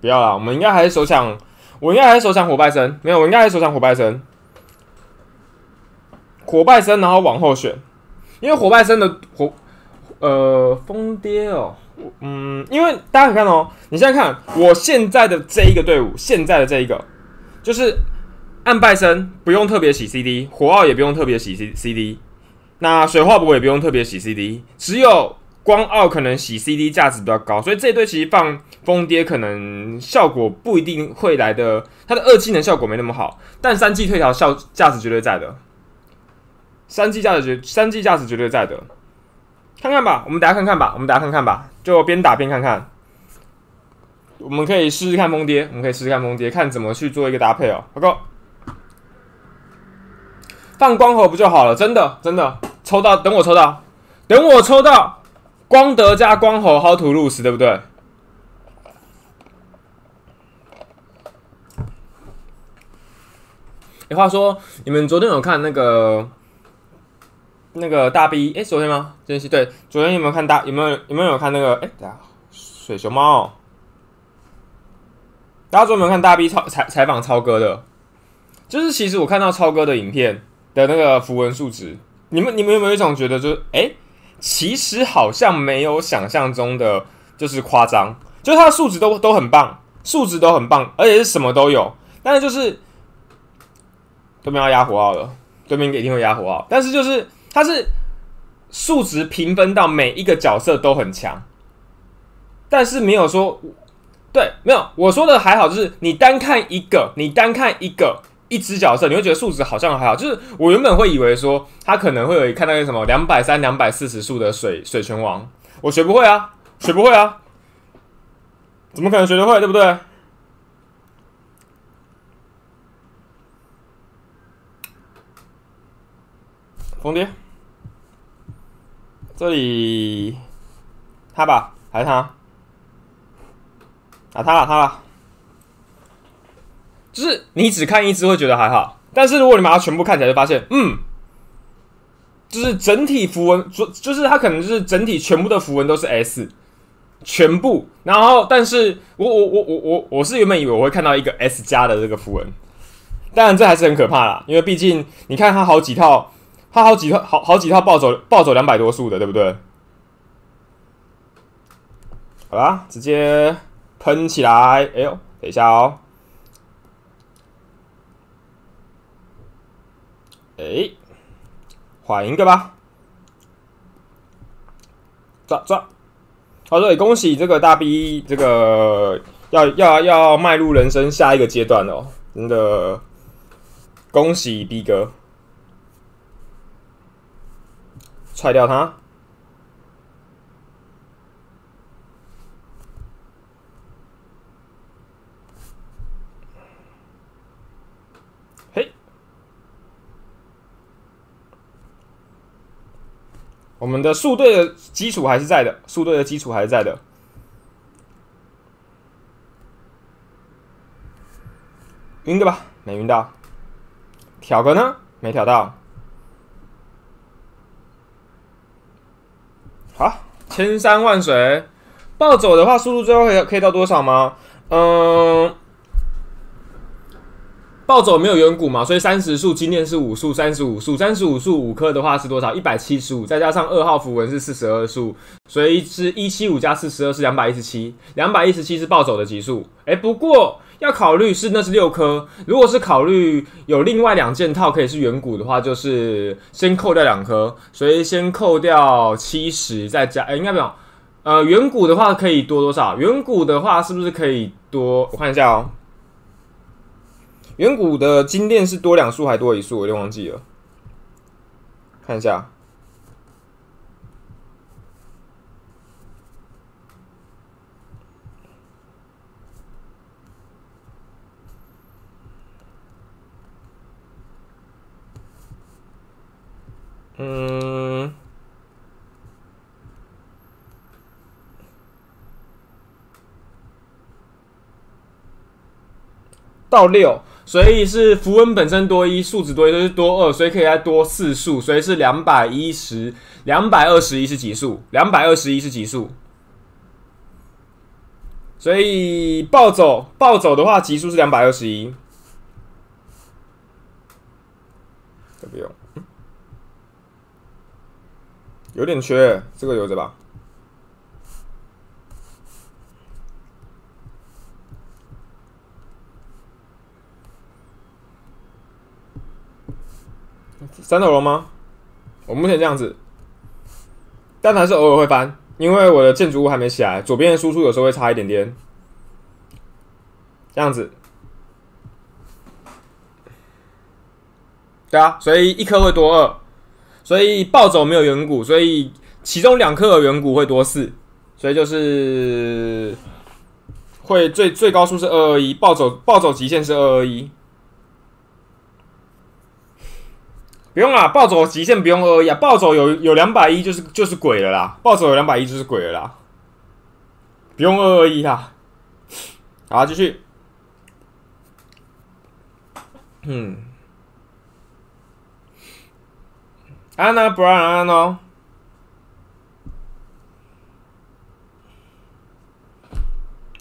[SPEAKER 2] 不要了，我们应该还是手抢，我应该还是手抢火拜生。没有，我应该还是手抢火拜生。火拜生，然后往后选，因为火拜生的火，呃，疯跌哦。嗯，因为大家可以看哦，你现在看我现在的这一个队伍，现在的这一个就是暗拜生不用特别洗 CD，火奥也不用特别洗 C CD，那水化博也不用特别洗 CD，只有光奥可能洗 CD 价值比较高，所以这一队其实放疯跌可能效果不一定会来的，它的二技能效果没那么好，但三技退条效价值绝对在的，三技价值绝三技价值绝对在的。看看吧，我们等下看看吧，我们等下看看吧，就边打边看看。我们可以试试看疯跌，我们可以试试看疯跌，看怎么去做一个搭配哦。报告，放光猴不就好了？真的真的，抽到，等我抽到，等我抽到光德加光猴，How to lose，对不对？哎，话说，你们昨天有看那个？那个大 B，哎，昨天吗？真是对，昨天有没有看大？有没有有没有看那个？哎，等下，水熊猫，大家昨天有没有看大 B 超采采访超哥的？就是其实我看到超哥的影片的那个符文数值，你们你们有没有一种觉得，就是哎，其实好像没有想象中的就是夸张，就是他的数值都都很棒，数值都很棒，而且是什么都有，但是就是对面要压火奥了，对面一定会压火奥，但是就是。它是数值评分到每一个角色都很强，但是没有说对，没有我说的还好，就是你单看一个，你单看一个一只角色，你会觉得数值好像还好。就是我原本会以为说他可能会有看到一个什么两百三、两百四十数的水水拳王，我学不会啊，学不会啊，怎么可能学得会？对不对？疯爹。这里他吧，还是他？啊，他了，他了。就是你只看一只会觉得还好，但是如果你把它全部看起来，就发现，嗯，就是整体符文，就就是它可能就是整体全部的符文都是 S，全部。然后，但是我我我我我我是原本以为我会看到一个 S 加的这个符文，当然这还是很可怕啦，因为毕竟你看它好几套。他好几套，好好几套暴走暴走两百多速的，对不对？好啦，直接喷起来！哎呦，等一下哦。哎，换一个吧。抓抓！好，对，恭喜这个大 B，这个要要要迈入人生下一个阶段哦，真的恭喜 B 哥。踹掉他！嘿，我们的速队的基础还是在的，速队的基础还是在的。晕的吧，没晕到。挑个呢，没挑到。啊，千山万水，暴走的话，速度最后可以可以到多少吗？嗯，暴走没有远古嘛，所以三十速经验是五速，三十五速，三十五速五颗的话是多少？一百七十五，再加上二号符文是四十二速，所以是一七五加四十二是两百一十七，两百一十七是暴走的级数。哎，不过。要考虑是那是六颗，如果是考虑有另外两件套可以是远古的话，就是先扣掉两颗，所以先扣掉七十，再加，哎，应该没有，呃，远古的话可以多多少？远古的话是不是可以多？我看一下哦，远古的金链是多两束还多一束？我有点忘记了，看一下。嗯，到六，所以是符文本身多一，数值多一就是多二，所以可以再多四数，所以是两百一十，两百二十一是几数？两百二十一是几数？所以暴走暴走的话，级数是两百二十一。这不用，有点缺，这个留着吧。三头龙吗？我目前这样子，但还是偶尔会翻，因为我的建筑物还没起来，左边的输出有时候会差一点点，这样子。对啊，所以一颗会多二，所以暴走没有远古，所以其中两颗的远古会多四，所以就是会最最高数是二二一，暴走暴走极限是二二一。不用啦，暴走极限不用二二一啊，暴走有有两百一就是就是鬼了啦，暴走有两百一就是鬼了啦，不用二二一啦。好，继续。嗯，安娜不让安娜。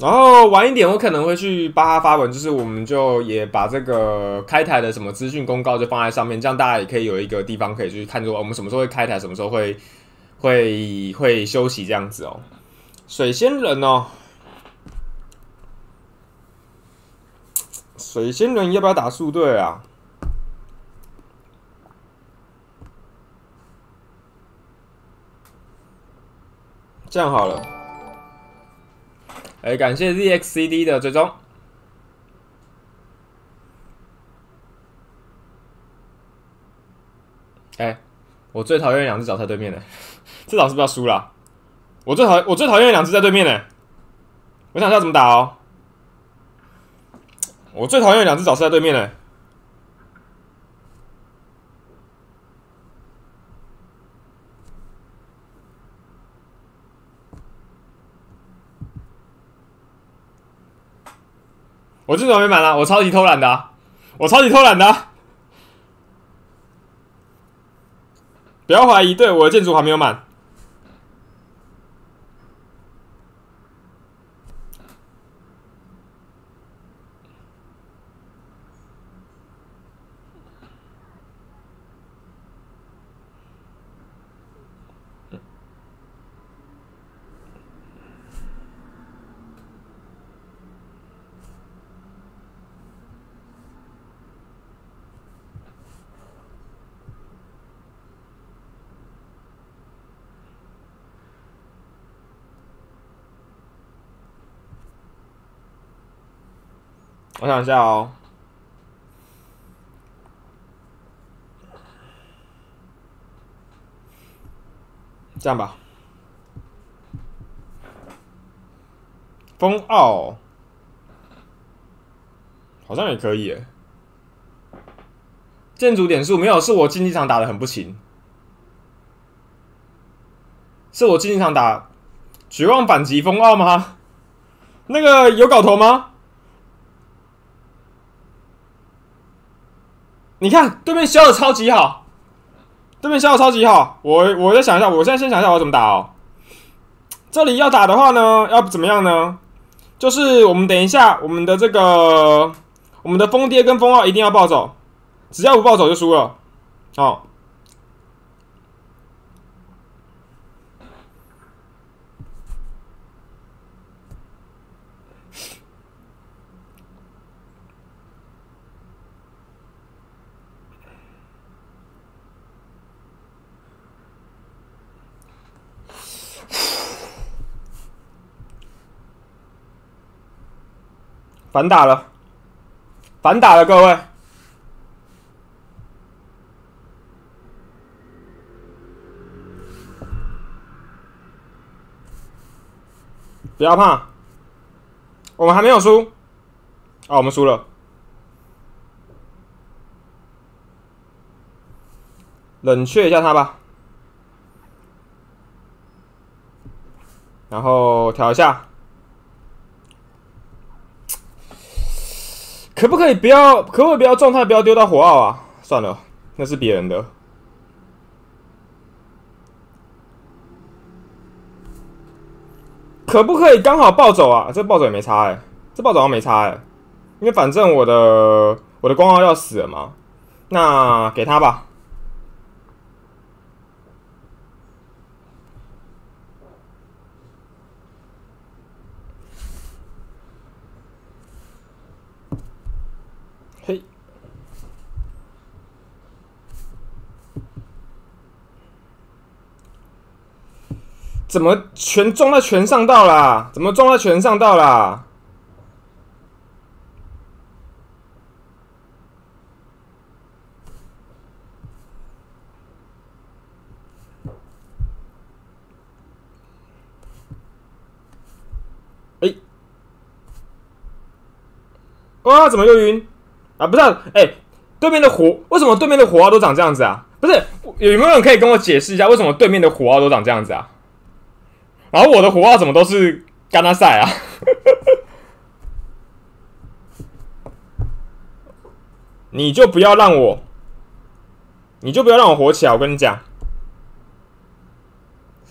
[SPEAKER 2] 然后晚一点，我可能会去巴哈发文，就是我们就也把这个开台的什么资讯公告就放在上面，这样大家也可以有一个地方可以去看，说我们什么时候会开台，什么时候会会会休息这样子哦。水仙人哦，水仙人要不要打速队啊？这样好了。哎，感谢 ZXCD 的追踪。哎，我最讨厌两只脚在对面的，这场是不是要输了？我最讨我最讨厌两只在对面的，我想一下怎么打哦。我最讨厌两只脚是在对面的。我这种没满呢，我超级偷懒的，我超级偷懒的，不要怀疑，对我的建筑还没有满。我想一下哦，这样吧，风傲好像也可以诶。建筑点数没有，是我竞技场打的很不勤，是我竞技场打绝望反击风傲吗？那个有搞头吗？你看对面削的超级好，对面削的超级好。我我在想一下，我现在先想一下我怎么打哦。这里要打的话呢，要怎么样呢？就是我们等一下，我们的这个我们的疯爹跟疯二一定要暴走，只要不暴走就输了。哦。反打了，反打了，各位，不要怕，我们还没有输，啊，我们输了，冷却一下他吧，然后调一下。可不可以不要？可不可以不要状态不要丢到火奥啊？算了，那是别人的。可不可以刚好暴走啊？这暴走也没差哎，这暴走好像没差哎，因为反正我的我的光号要死了嘛，那给他吧。嘿，怎么全撞在全上道啦？怎么撞在全上道啦？哎，哇，怎么又晕？啊，不是，哎，对面的火为什么对面的火花都长这样子啊？不是，有没有人可以跟我解释一下，为什么对面的火花都长这样子啊？然后我的火花怎么都是干拉赛啊？你就不要让我，你就不要让我火起来！我跟你讲，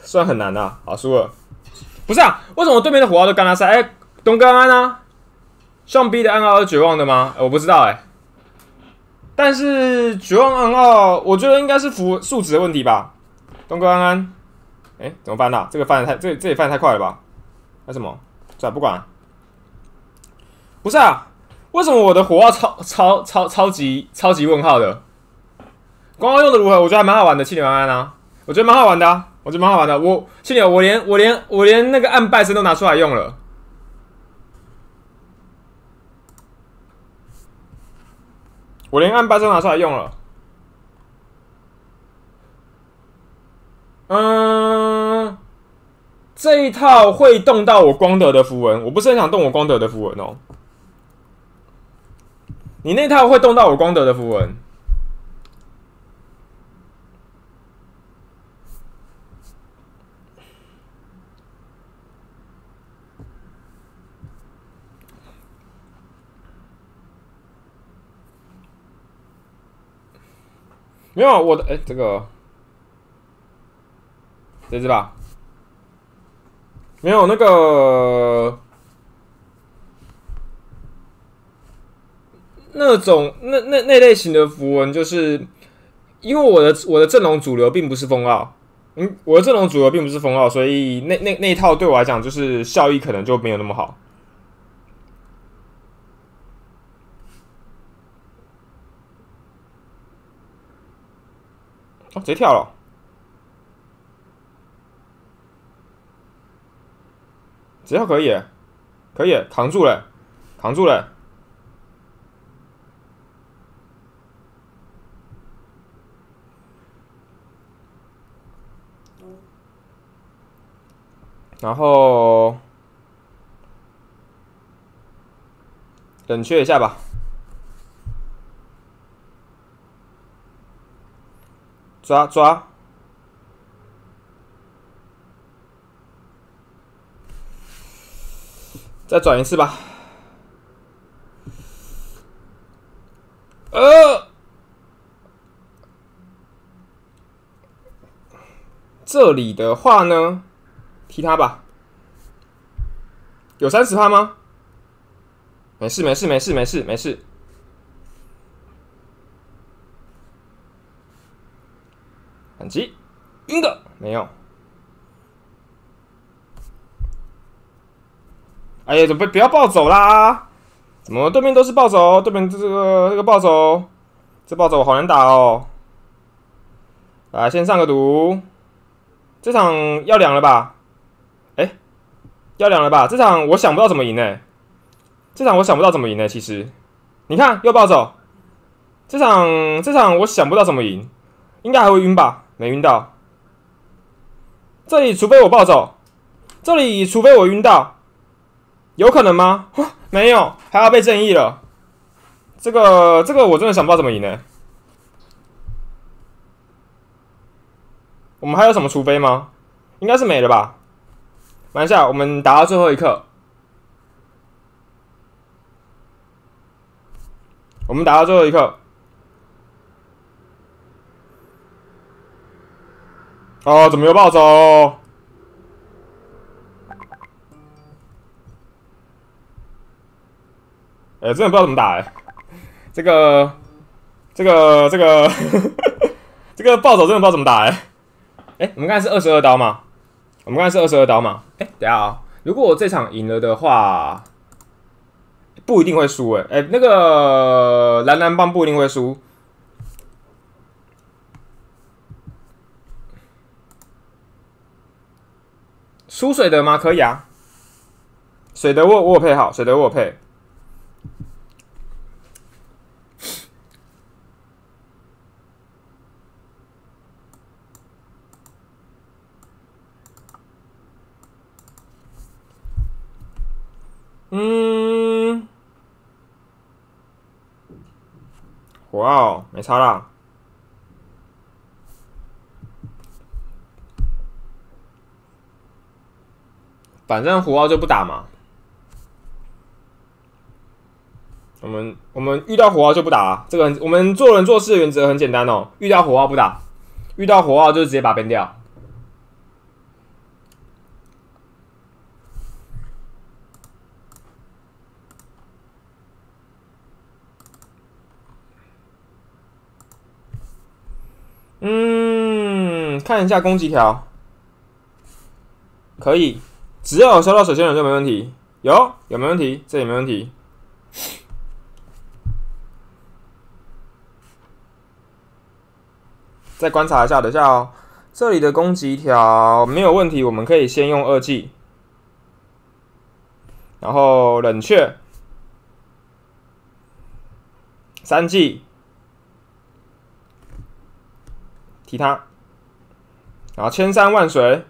[SPEAKER 2] 虽然很难啊，好输了。不是啊，为什么对面的火花都干拉赛？哎，东哥安安啊？上 B 的暗号是绝望的吗？我不知道哎。但是绝望暗号，我觉得应该是符数值的问题吧。东哥安安，哎，怎么翻的？这个翻的太这这也翻的太快了吧？还什么？算，不管。不是啊，为什么我的火号超超超超级超级问号的？光光用的如何？我觉得还蛮好玩的。七点安安啊，我觉得蛮好玩的，我觉得蛮好玩的。我七点，我连我连我连那个暗拜声都拿出来用了。我连暗白都拿出来用了。嗯，这一套会动到我光德的符文，我不是很想动我光德的符文哦。你那套会动到我光德的符文。没有我的哎，这个这只吧？没有那个那种那那那类型的符文，就是因为我的我的阵容主流并不是封号，嗯，我的阵容主流并不是封号，所以那那那一套对我来讲，就是效益可能就没有那么好。哦，直接跳了，只要可以，可以扛住了，扛住了，然后冷却一下吧。抓抓，再转一次吧。呃，这里的话呢，踢他吧。有三十趴吗？没事没事没事没事没事。反击，晕的没有。哎呀，怎么不要暴走啦？怎么对面都是暴走？对面这个这个暴走，这暴走好难打哦。来，先上个毒。这场要凉了吧？哎，要凉了吧？这场我想不到怎么赢呢。这场我想不到怎么赢呢。其实，你看又暴走。这场这场我想不到怎么赢，应该还会晕吧？没晕到，这里除非我暴走，这里除非我晕到，有可能吗？没有，还要被正义了。这个这个我真的想不到怎么赢呢。我们还有什么除非吗？应该是没了吧。玩下，我们打到最后一刻。我们打到最后一刻。哦，怎么又暴走？哎，真的不知道怎么打哎，这个，这个，这个，这个暴走真的不知道怎么打哎。哎，我们刚才是二十二刀嘛？我们刚才是二十二刀嘛？哎，等下啊，如果我这场赢了的话，不一定会输哎。哎，那个蓝蓝帮不一定会输。输水的吗？可以啊，水的我我配好，水的我配。嗯，哇哦，没差啦。反正火奥就不打嘛，我们我们遇到火奥就不打，这个我们做人做事的原则很简单哦，遇到火奥不打，遇到火奥就直接把它编掉。嗯，看一下攻击条，可以。只要有收到水仙人就没问题，有？有没问题？这也没问题。再观察一下，等下哦，这里的攻击条没有问题，我们可以先用二技，然后冷却，三技，踢他，然后千山万水。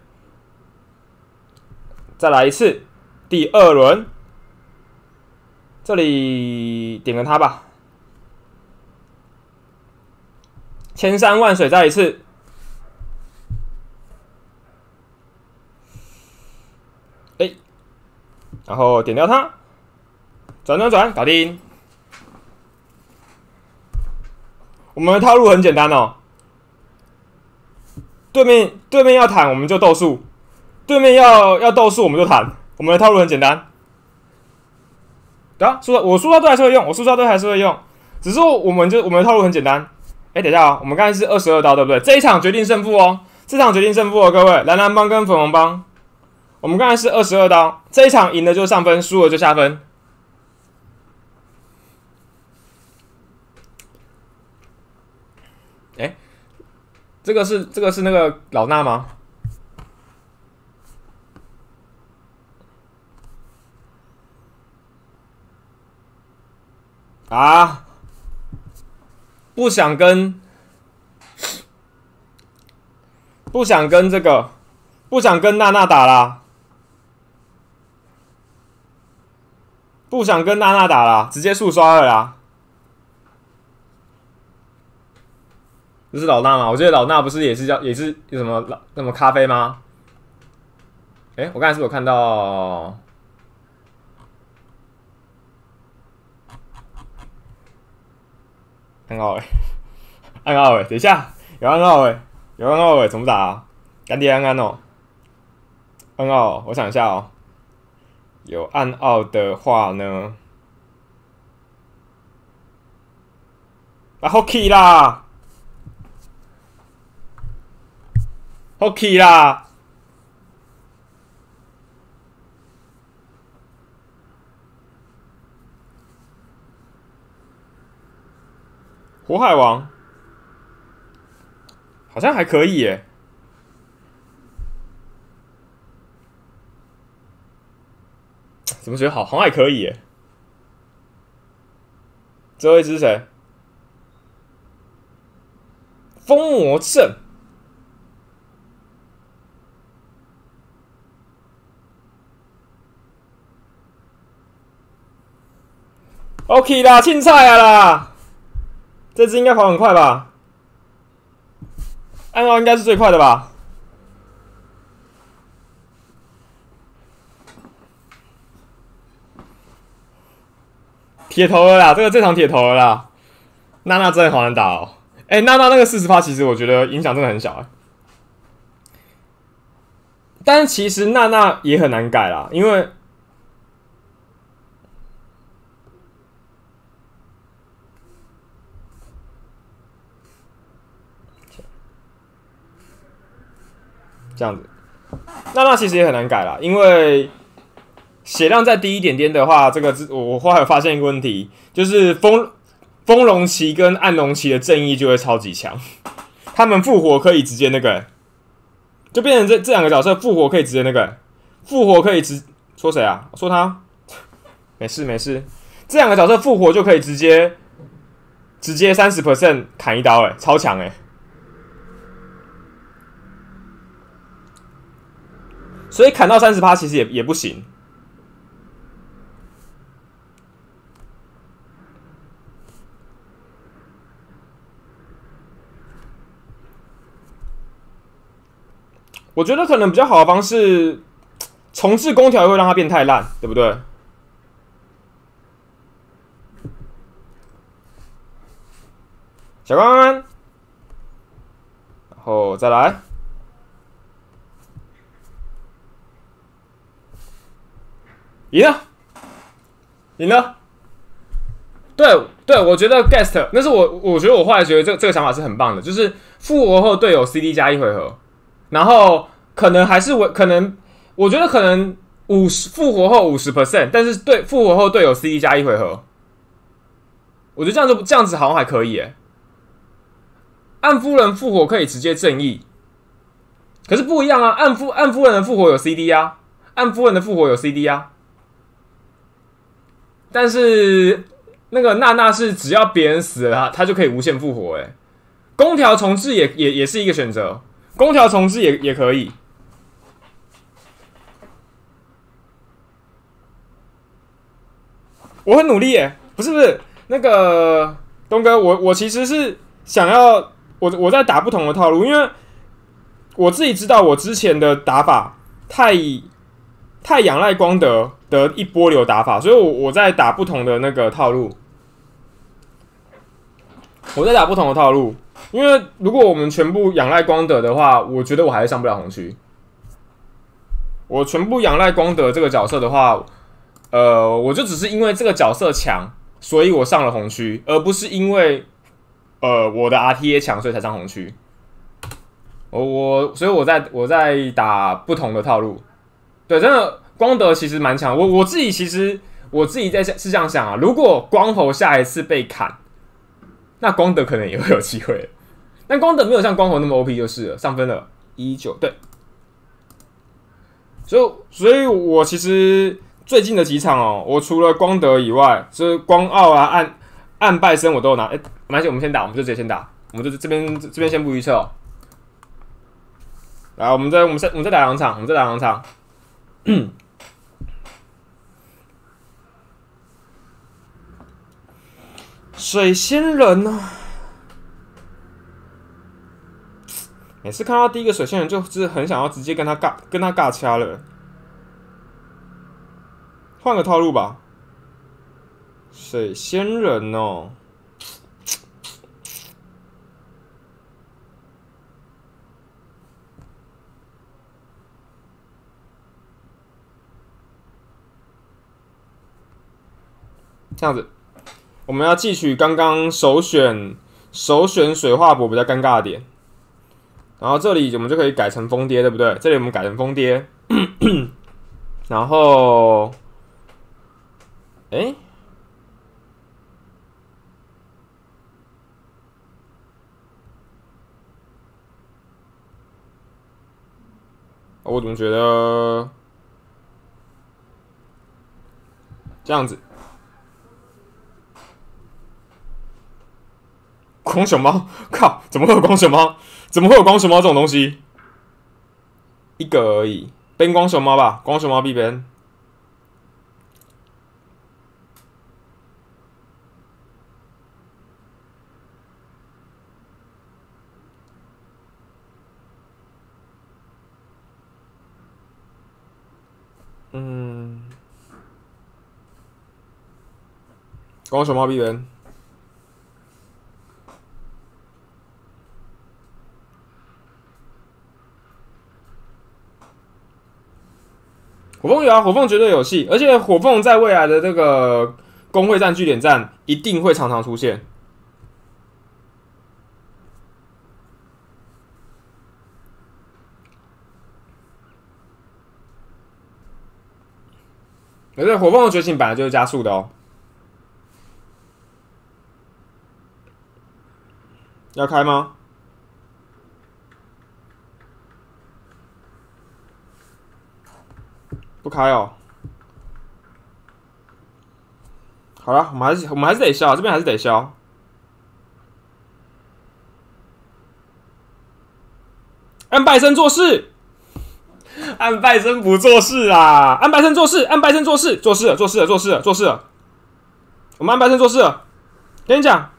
[SPEAKER 2] 再来一次，第二轮，这里点个他吧。千山万水，再一次，哎，然后点掉他，转转转，搞定。我们的套路很简单哦，对面对面要坦，我们就斗数。对面要要斗数，我们就坦。我们的套路很简单，对啊，说我说到队还是会用，我说到队还是会用，只是我们就我们的套路很简单。哎，等一下啊，我们刚才是二十二刀，对不对？这一场决定胜负哦，这场决定胜负哦，各位，蓝蓝帮跟粉红帮，我们刚才是二十二刀，这一场赢了就上分，输了就下分。哎，这个是这个是那个老衲吗？啊！不想跟，不想跟这个，不想跟娜娜打了，不想跟娜娜打了，直接速刷了啦。这是老衲吗？我记得老衲不是也是叫也是有什么老什么咖啡吗？哎，我刚才是不是有看到？暗号哎，暗号哎，等一下，有暗号哎，有暗号哎，怎么打啊？干爹安安哦，暗号，我想一下哦，有暗号的话呢，啊，Hockey 啦 OK 啦。火海王好像还可以耶，怎么觉得好好像还可以耶？最后一只是谁？风魔阵。OK 啦，青菜啊啦。这只应该跑很快吧？暗号应该是最快的吧？铁头了啦，这个这场铁头了啦，娜娜真的好难打哦。哎、娜娜那个四十趴，其实我觉得影响真的很小哎。但是其实娜娜也很难改啦，因为这样子，娜娜其实也很难改啦，因为血量再低一点点的话，这个是我我后来发现一个问题，就是风风龙骑跟暗龙骑的正义就会超级强，他们复活可以直接那个、就变成这这两个角色复活可以直接那个、复活可以直说谁啊？说他，没事没事，这两个角色复活就可以直接直接三十 percent 砍一刀、欸，哎，超强哎、所以砍到三十趴其实也也不行。我觉得可能比较好的方式，重置空调会让它变太烂，对不对？小关关，然后再来，赢了，赢了。对对，我觉得 guest 那是我，我觉得我后来觉得这这个想法是很棒的，就是复活后队友 CD 加一回合，然后可能还是我可能，我觉得可能五十复活后五十 percent，但是对复活后队友 CD 加一回合，我觉得这样子这样子好像还可以诶。暗夫人复活可以直接正义，可是不一样啊！暗夫暗夫人的复活有 CD 啊，暗夫人的复活有 CD 啊，但是那个娜娜是只要别人死了，她就可以无限复活诶。空调重置也也也是一个选择。空调重置也也可以。我很努力耶，不是不是那个东哥，我我其实是想要我我在打不同的套路，因为我自己知道我之前的打法太太仰赖光德的一波流打法，所以我我在打不同的那个套路，我在打不同的套路。因为如果我们全部仰赖光德的话，我觉得我还是上不了红区。我全部仰赖光德这个角色的话，呃，我就只是因为这个角色强，所以我上了红区，而不是因为呃我的 RTA 强，所以才上红区。我我所以我在我在打不同的套路。对，真的光德其实蛮强。我我自己其实我自己在是这样想啊，如果光头下一次被砍，那光德可能也会有机会。但光德没有像光头那么 OP 就是了，上分了一九对，所以所以我其实最近的几场哦，我除了光德以外，就是光奥啊、暗暗拜森我都有拿。哎、没关系，我们先打，我们就直接先打，我们就这边这边先不预测、哦。来，我们再我们再我们再打两场，我们再打两场。水仙人呢、每次看到第一个水仙人，就是很想要直接跟他尬，跟他尬掐了。换个套路吧。水仙人哦，这样子，我们要汲取刚刚首选首选水化博比较尴尬的点，然后这里我们就可以改成疯爹，对不对？这里我们改成疯爹，然後，誒，我怎么觉得这样子？光熊猫，靠，怎么会有光熊猫？怎么会有光熊猫这种东西？一个而已，变光熊猫吧，光熊猫必变。嗯，光熊猫必变。火凤有啊，火凤绝对有戏，而且火凤在未来的这个工会战、据点战一定会常常出现。而且火凤的觉醒本来就是加速的哦。要开吗？开哦。好了，我们还是我们还是得消，这边还是得消。安拜森做事，安拜森不做事啊！安拜森做事，安拜森做事，做事了，做事了，做事了，做事了。我们安拜森做事了，跟你讲。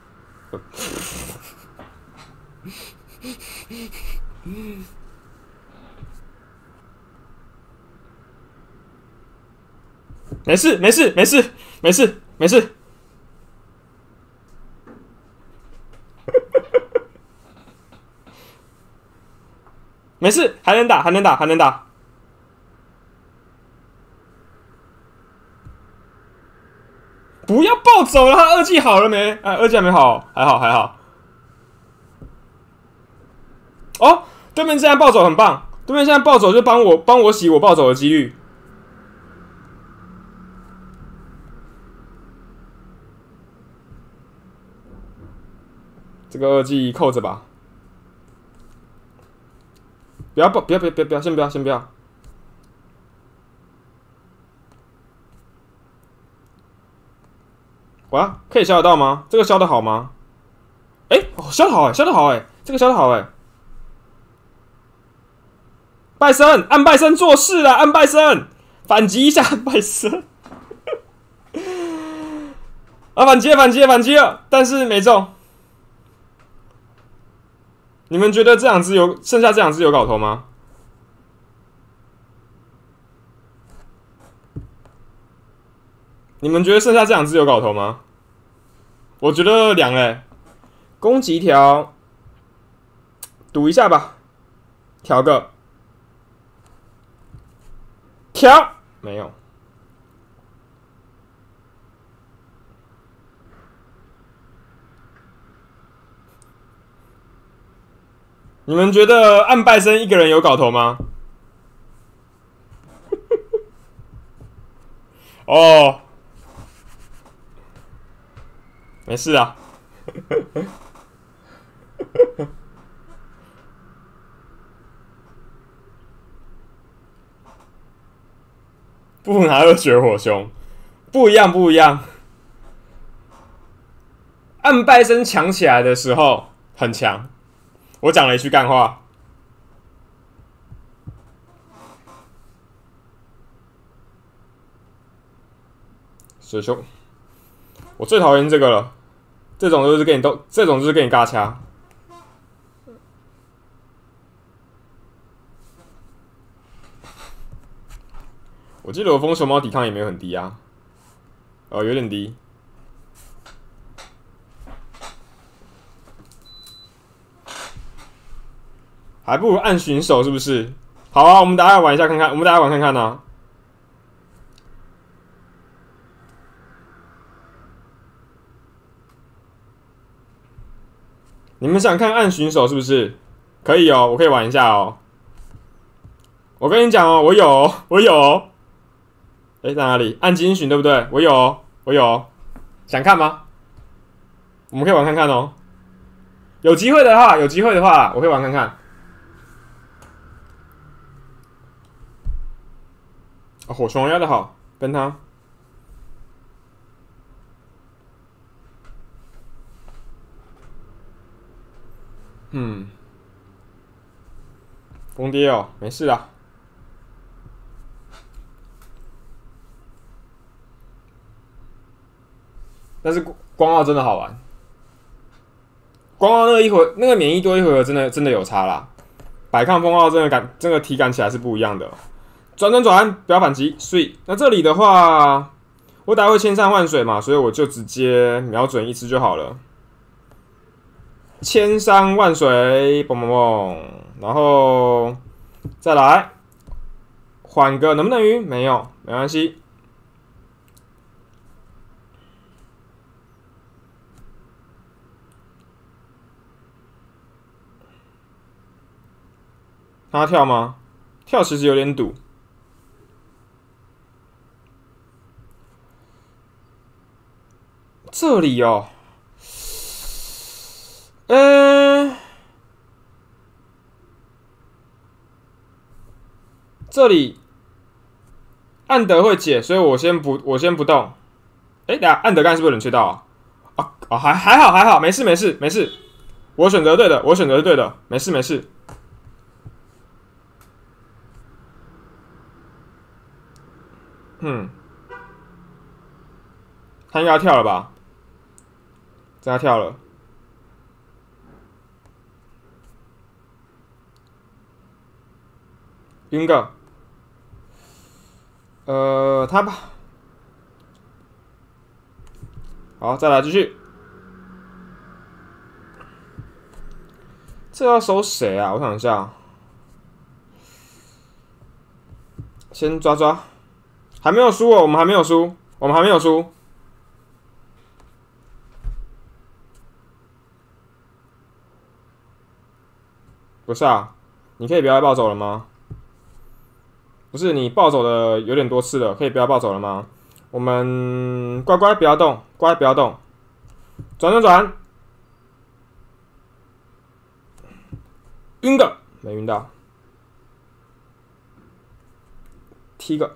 [SPEAKER 2] 没事，没事，没事，没事，没事。没事，还能打，还能打，还能打。不要暴走了，他二技好了没？哎，二技还没好，还好，还好。哦，对面现在暴走很棒，对面现在暴走就帮我帮我洗我暴走的几率。这个二技扣着吧，不要不不要不要不要先不要先不要。哇，可以消得到吗？这个消的好吗？哎，哦，消的好哎，消的好哎，这个消的好哎。拜森，安拜森做事了，安拜森反击一下，安 拜森。啊，反击，反击，反击了，但是没中。你们觉得这两只有剩下这两只有搞头吗？你们觉得剩下这两只有搞头吗？我觉得两哎，攻击条赌一下吧，调个。调没有？你们觉得按拜森一个人有搞头吗？哦，没事啊。不拿二血火凶，不一样，不一样。按拜森强起来的时候很强，我讲了一句干话。水兄，我最讨厌这个了，这种就是跟你斗，这种就是跟你尬掐。我记得我风熊猫抵抗也没有很低啊，哦，有点低，还不如按巡手是不是？好啊，我们大家玩一下看看，我们大家玩看看呢。你们想看按巡手是不是？可以哦，我可以玩一下哦。我跟你讲哦，我有，我有。哎，在哪里？按金巡对不对？我有，我有，想看吗？我们可以玩看看哦。有机会的话，有机会的话，我可以玩看看。火熊压的好，跟他。嗯，疯跌哦，没事啦。但是光光奥真的好玩，光奥那个一回那个免疫多一回合真的真的有差啦，百抗风奥真的感这个体感起来是不一样的。转转转，不要反击，所以那这里的话，我打会千山万水嘛，所以我就直接瞄准一只就好了。千山万水，嘣嘣嘣，然后再来缓个能不能晕？没有，没关系。他跳吗？跳其实有点堵。这里哦，嗯，这里按德会解，所以我先不，我先不动。哎，等下按德干是不是冷却到啊？啊啊，还还好还好，没事没事没事，我选择对的，我选择是对的，没事没事。嗯，他应该要跳了吧？他跳了，晕个，呃，他吧，好，再来继续，这要收谁啊？我想一下，先抓抓，还没有输哦，我们还没有输，我们还没有输。不是啊，你可以不要暴走了吗？不是你暴走的有点多次了，可以不要暴走了吗？我们乖乖不要动，乖不要动，转转转，晕个没晕到，踢个，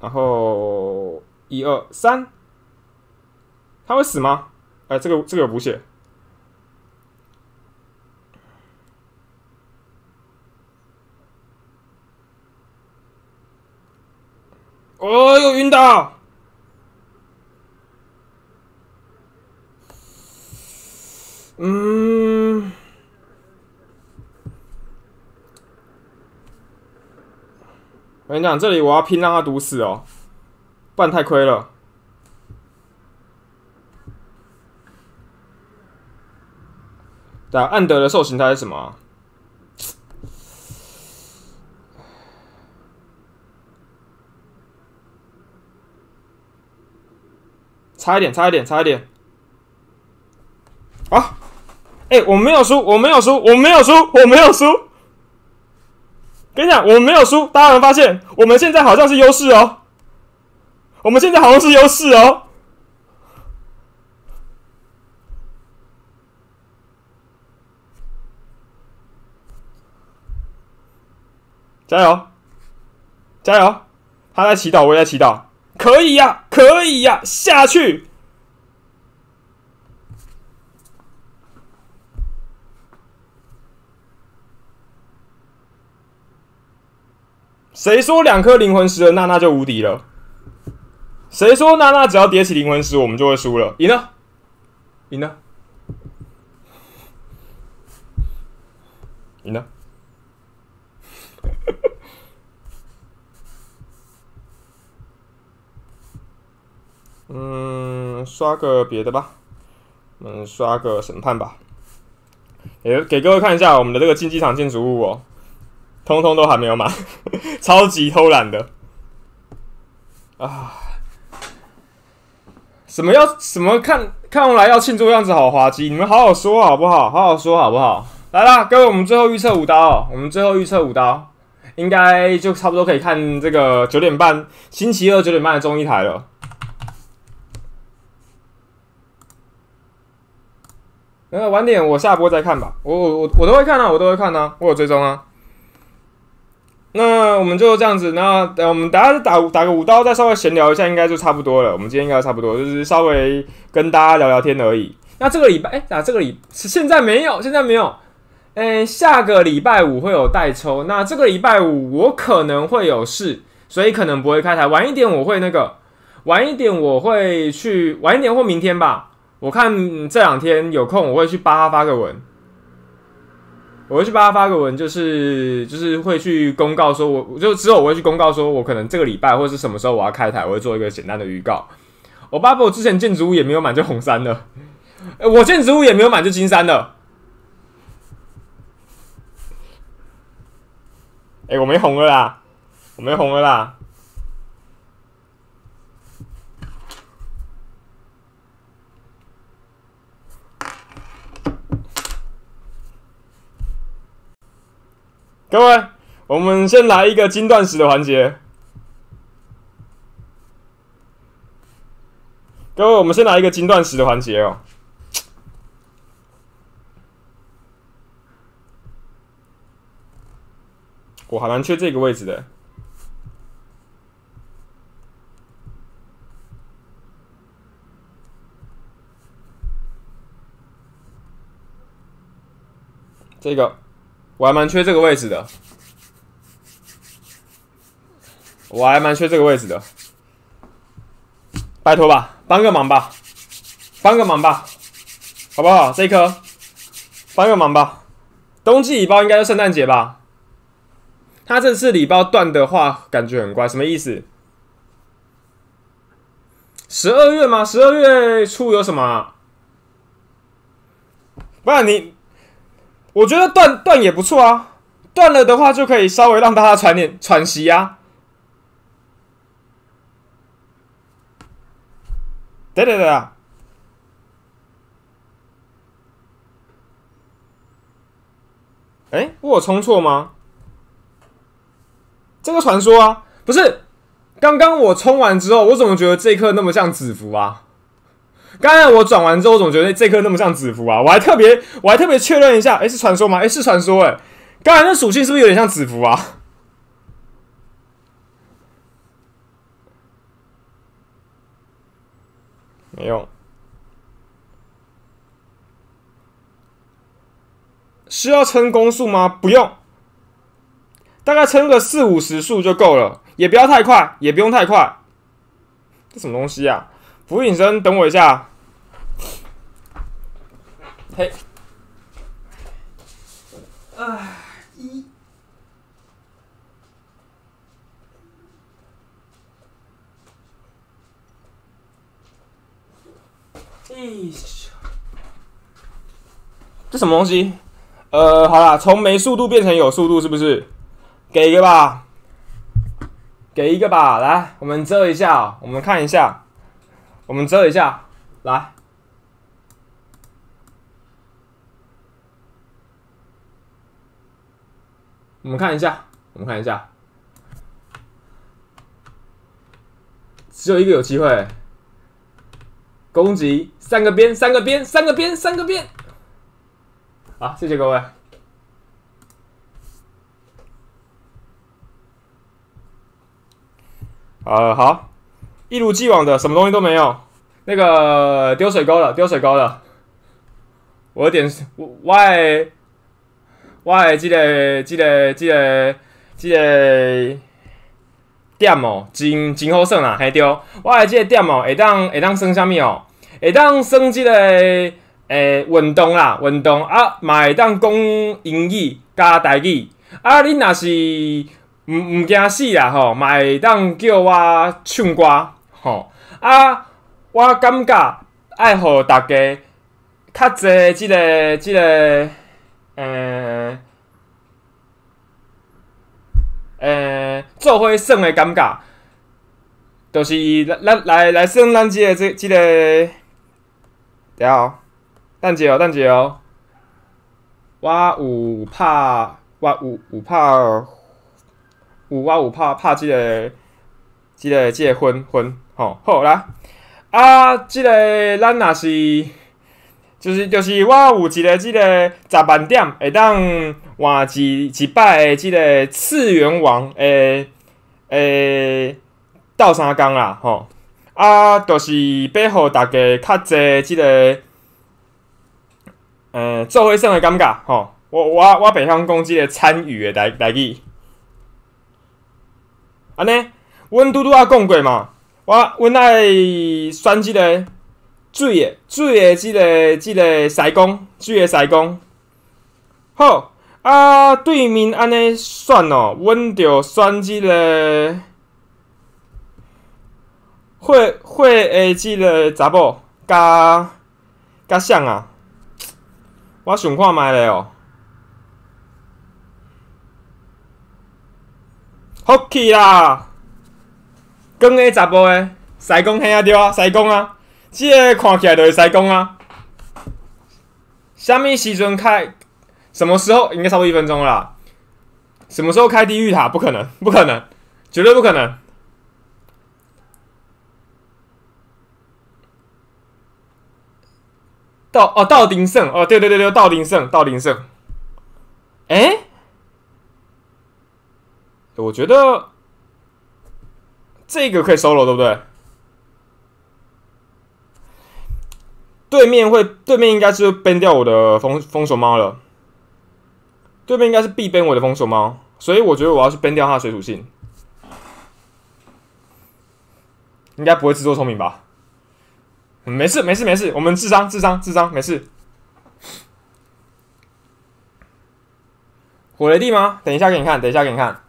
[SPEAKER 2] 然后一二三，他会死吗？哎，这个这个有补血。哦，又晕倒。嗯，我跟你讲，这里我要拼让他毒死哦，不然太亏了。对啊，暗德的兽形态是什么？差一点，差一点，差一点！啊！哎，我没有输，我没有输，我没有输，我没有输！跟你讲，我没有输，大家有发现，我们现在好像是优势哦。我们现在好像是优势哦。加油！加油！他在祈祷，我也在祈祷。可以呀，可以呀，下去。谁说两颗灵魂石的娜娜就无敌了？谁说娜娜只要叠起灵魂石，我们就会输了？赢了，赢了，赢了。嗯，刷个别的吧，嗯刷个审判吧。给给各位看一下我们的这个竞技场建筑物哦，通通都还没有满，超级偷懒的啊！什么要什么看看来要庆祝样子好滑稽，你们好好说好不好？好好说好不好？来啦，各位，我们最后预测五刀，我们最后预测五刀，应该就差不多可以看这个九点半星期二九点半的综艺台了。呃，晚点我下播再看吧。我我我我都会看啊，我都会看啊，我有追踪啊。那我们就这样子，那等我们大家打打个五刀，再稍微闲聊一下，应该就差不多了。我们今天应该差不多，就是稍微跟大家聊聊天而已。那这个礼拜，哎，打这个礼现在没有，现在没有。哎，下个礼拜五会有代抽。那这个礼拜五我可能会有事，所以可能不会开台。晚一点我会那个，晚一点我会去，晚一点或明天吧。我看这两天有空，我会去巴哈发个文。我会去巴哈发个文，就是就是会去公告说，我就之后我会去公告说，我可能这个礼拜或者是什么时候我要开台，我会做一个简单的预告。我爸爸我之前建筑物也没有满就红山的，我建筑物也没有满就金山的。哎，我没红了啦，我没红了啦。各位，我们先来一个金断食的环节。各位，我们先来一个金断食的环节哦。我还蛮缺这个位置的。这个。我还蛮缺这个位置的，我还蛮缺这个位置的，拜托吧，帮个忙吧，帮个忙吧，好不好？这一颗，帮个忙吧。冬季礼包应该是圣诞节吧？他这次礼包断的话，感觉很怪，什么意思？十二月吗？十二月初有什么？不然你。我觉得断断也不错啊，断了的话就可以稍微让大家喘点喘息啊。对对对啊！哎，我有冲错吗？这个传说啊，不是，刚刚我充完之后，我怎么觉得这一刻那么像纸符啊？刚才我转完之后，总觉得这颗那么像紫符啊！我还特别，我还特别确认一下，哎，是传说吗？哎，是传说哎！刚才那属性是不是有点像紫符啊？没用，需要撑攻速吗？不用，大概撑个四五十速就够了，也不要太快，也不用太快。这什么东西啊？浮影生，等我一下。嘿，哎一，这什么东西？呃，好了，从没速度变成有速度，是不是？给一个吧，给一个吧，来，我们遮一下，我们看一下，我们遮一下，来。我们看一下，我们看一下，只有一个有机会攻击三个边，三个边，三个边，三个边。好，谢谢各位。呃，好，一如既往的，什么东西都没有。那个丢水沟了，丢水沟了。我点外。我的，即个、即个、即个、即个点哦，真真好耍啦，嘿对。我的，即个点哦，会当会当耍啥物哦？会当耍即个诶运动啦，运动啊，嘛会当讲英语加台语。啊，你若是毋毋惊死啦吼，嘛会当叫我唱歌吼。啊，我感觉爱互大家较济即个、即个。诶，诶，做伙耍的感觉，就是来来来耍咱即个即即个，下，等者哦，等者哦，我有拍，我有有拍，有我有拍拍即个即个即个分分，吼，好啦，啊，即个咱若是。就是就是我有一个即个十万点，会当换一一摆的即个次元王诶诶斗三工啦吼，啊，就是要互大家较济即个呃做伙耍的感觉吼，我我我白向讲即个参与的代代志，安尼，阮拄拄仔讲过嘛，我阮爱选即个。水诶，水诶，即个即个西公，水诶西公，好啊。对面安尼选哦，阮着选即个会会诶，即个查某加加像啊。我想看觅咧哦。好气啦！讲个查甫诶，西公兄啊对啊，西公啊，即个看起来就是西公啊。虾米时阵开？什么时候？应该差不多一分钟啦。什么时候开地狱塔？不可能，不可能，绝对不可能。道哦，道丁胜哦，对对对对，道丁胜，道丁胜。哎，我觉得这个可以 solo，对不对？对面会，对面应该是崩掉我的封封锁猫了。对面应该是必崩我的封锁猫，所以我觉得我要去崩掉它的水属性。应该不会自作聪明吧？没事，没事，没事，我们智商，智商，智商，没事。火雷地吗？等一下给你看，等一下给你看。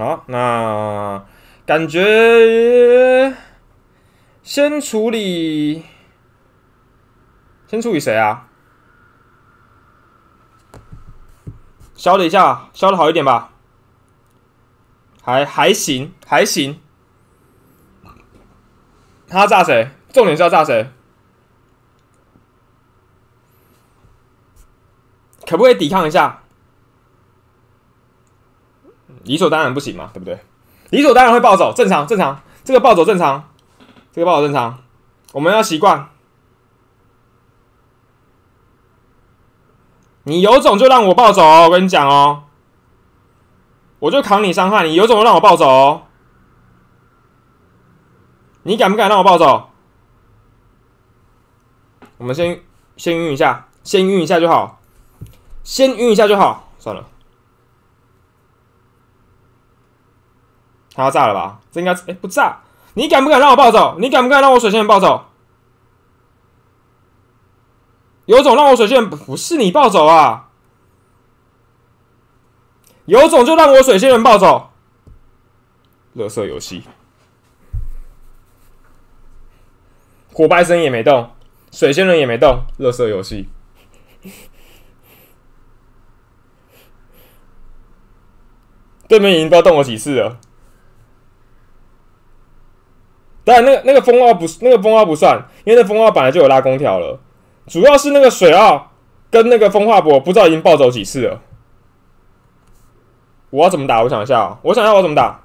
[SPEAKER 2] 好，那感觉先处理，先处理谁啊？消了一下，消的好一点吧？还还行，还行。他炸谁？重点是要炸谁？可不可以抵抗一下？理所当然不行嘛，对不对？理所当然会暴走，正常正常，这个暴走正常，这个暴走正常，我们要习惯。你有种就让我暴走，我跟你讲哦，我就扛你伤害，你有种就让我暴走哦。你敢不敢让我暴走？我们先先晕一下，先晕一下就好，先晕一下就好。算了，他要炸了吧？这应该哎不炸，你敢不敢让我暴走？你敢不敢让我水仙人暴走？有种让我水仙人不是你暴走啊！有种就让我水仙人暴走。乐色游戏。火白神也没动，水仙人也没动，乐色游戏。对面已经不知道动了几次了。当然，那个那个风奥不是那个风奥不算，因为那风奥本来就有拉空调了。主要是那个水奥跟那个风化波不知道已经暴走几次了。我要怎么打？我想一下，我想要我怎么打？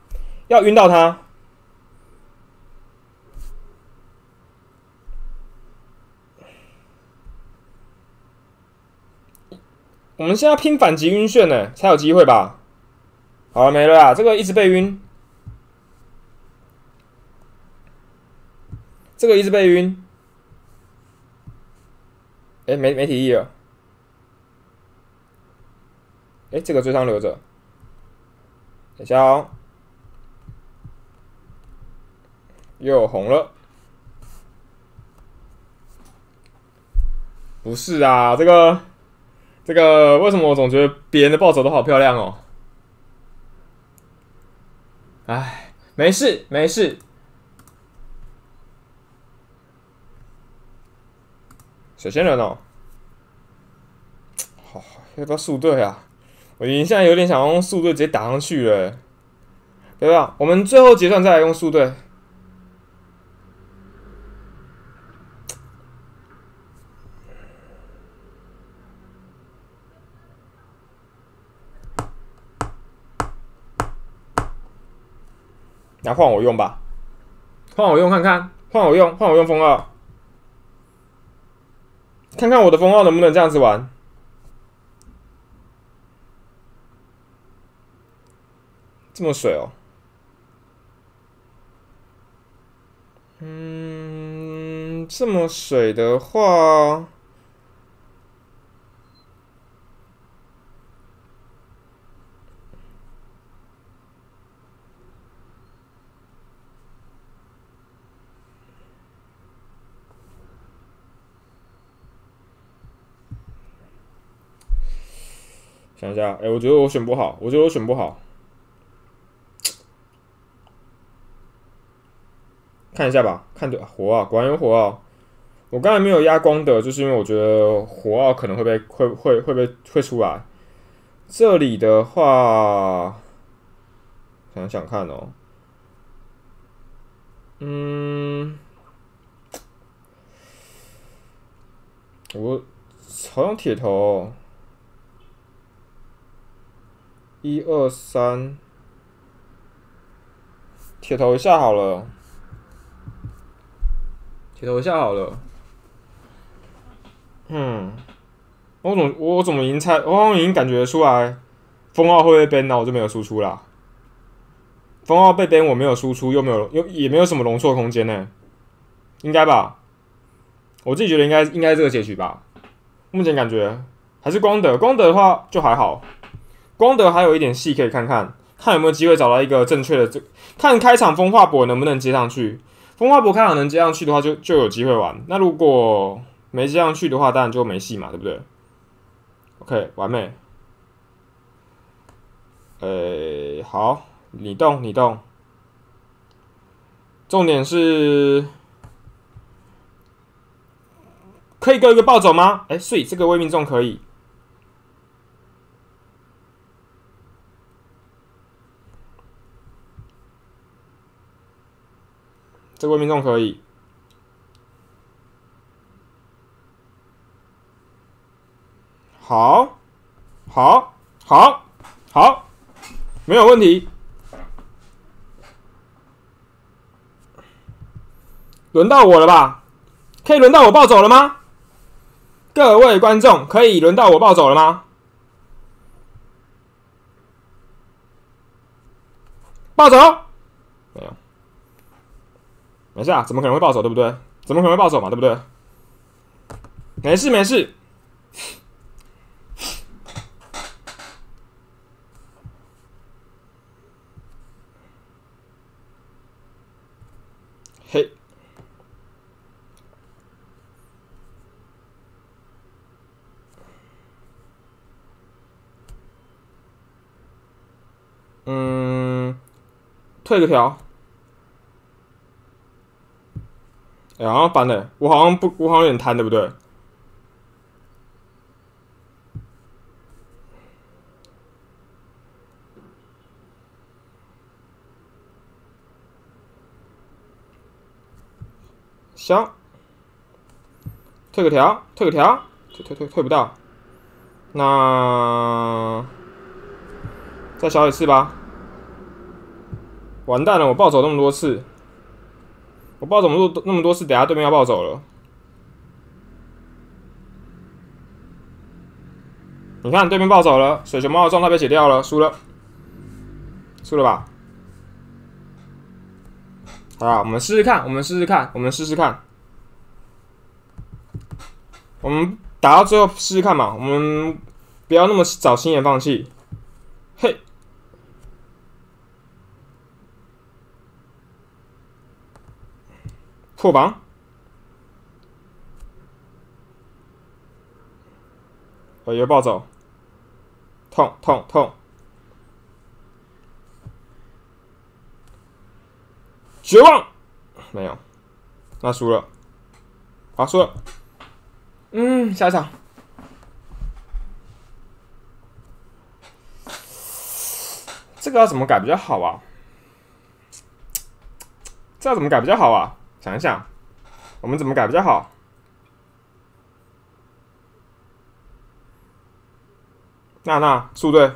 [SPEAKER 2] 要晕到他。我们现在拼反击晕眩呢，才有机会吧？好了，没了啊！这个一直被晕，这个一直被晕。哎，没没提议了。哎，这个追伤留着。等一下哦，又红了。不是啊，这个。这个为什么我总觉得别人的暴走都好漂亮哦？哎，没事没事，小仙人哦，好要不要速队啊？我已经现在有点想用速队直接打上去了，对吧？我们最后结算再来用速队。那换我用吧，换我用看看，换我用，换我用风二，看看我的封号能不能这样子玩。这么水哦，嗯，这么水的话。想一下，哎，我觉得我选不好，我觉得我选不好。看一下吧，看着火啊，果然有火啊！我刚才没有压光的，就是因为我觉得火奥可能会被会会会被会出来。这里的话，想想看哦，嗯，我好像铁头，一二三，铁头一下好了，铁头一下好了。嗯，我怎么我怎么已经猜，我好像已经感觉出来，封号会被 ban，那我就没有输出啦。封号被 ban，我没有输出，又没有又也没有什么容错空间呢，应该吧？我自己觉得应该应该这个结局吧。目前感觉还是光德，光德的话就还好，光德还有一点戏可以看看，看有没有机会找到一个正确的这，看开场风化博能不能接上去。风化博开场能接上去的话，就就有机会玩。那如果没接上去的话，当然就没戏嘛，对不对？OK，完美。呃，好，你动，你动。重点是，可以给我一个暴走吗？哎，所以这个未命中可以。这个未命中可以。好，好，好，好，没有问题。轮到我了吧？可以轮到我暴走了吗？各位观众，可以轮到我暴走了吗？暴走？没，事啊，怎么可能会暴走？对不对？怎么可能会暴走嘛？对不对？没事，没事。嘿，嗯，退个条。哎，好像翻了，我好像不，我好像有点贪，对不对？行，退个条，退个条，退退退退不到，那再小一次吧。完蛋了，我暴走那么多次，我暴走那么多那么多次，等下对面要暴走了。你看对面暴走了，水熊猫的状态被解掉了，输了，输了吧？好，我们试试看，我们试试看，我们试试看。我们打到最后试试看嘛，我们不要那么早轻言放弃。嘿，破榜，我又暴走，痛痛痛。绝望，没有，那输了，啊输了，嗯，下一场，这个要怎么改比较好啊？这要怎么改比较好啊？想一想，我们怎么改比较好？娜娜，速队。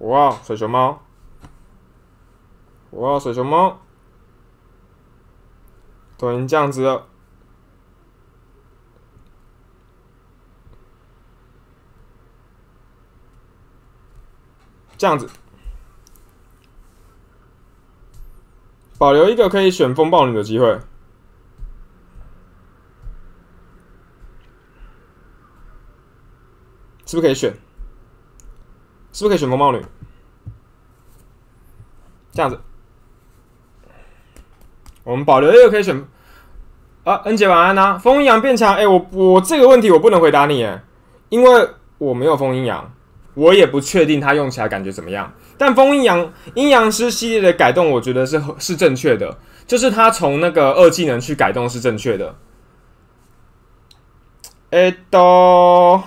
[SPEAKER 2] 哇，水熊猫！哇，水熊猫！都已经这样子了，这样子，保留一个可以选风暴女的机会，是不是可以选？是不是可以选风暴女？这样子，我们保留一个可以选。啊，恩姐晚安呐！风阴阳变强，哎，我我这个问题我不能回答你，哎，因为我没有风阴阳，我也不确定它用起来感觉怎么样。但风阴阳阴阳师系列的改动，我觉得是是正确的，就是它从那个二技能去改动是正确的。哎，都。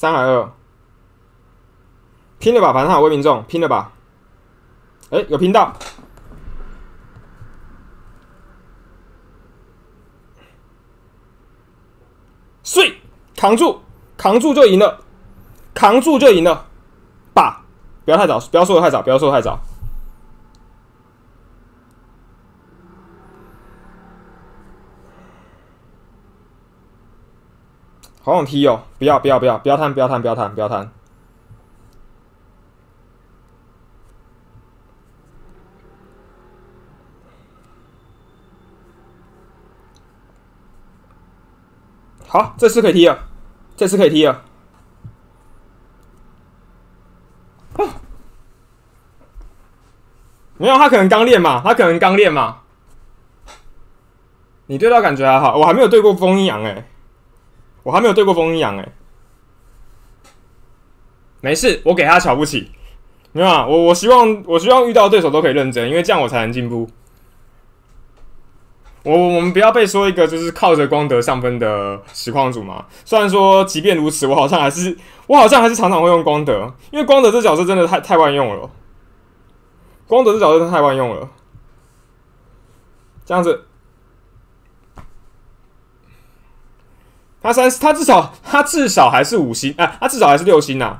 [SPEAKER 2] 三还二，拼了吧！反正有未命中，拼了吧！哎，有拼到，碎，扛住，扛住就赢了，扛住就赢了，爸，不要太早，不要说的太早，不要说的太早。好想踢哦！不要不要不要不要贪不要贪不要贪不要贪！好，这次可以踢了，这次可以踢了。没有，他可能刚练嘛，他可能刚练嘛。你对他感觉还好，我还没有对过风阴阳哎。我还没有对过风阴阳哎，没事，我给他瞧不起，没有啊，我我希望我希望遇到对手都可以认真，因为这样我才能进步。我我们不要被说一个就是靠着光德上分的实况组嘛。虽然说即便如此，我好像还是我好像还是常常会用光德，因为光德这角色真的太太万用了，光德这角色太万用了，这样子。他三，他至少他至少还是五星，哎，他至少还是六星呐，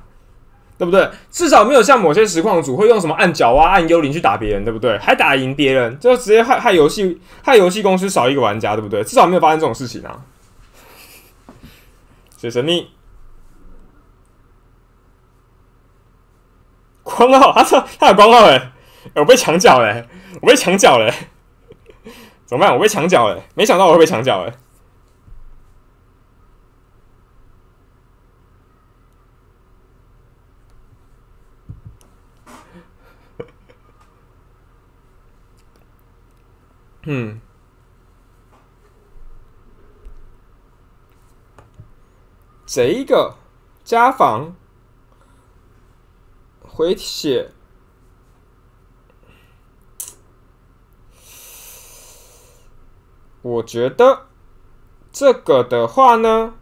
[SPEAKER 2] 对不对？至少没有像某些实况组会用什么按角啊、按幽灵去打别人，对不对？还打赢别人，就直接害害游戏，害游戏公司少一个玩家，对不对？至少没有发生这种事情啊。水神秘，光号，他说他有光号哎，我被墙角嘞，我被墙角嘞，怎么办？我被墙角嘞，没想到我会被墙角哎。嗯，这个家访回血，我觉得这个的话呢，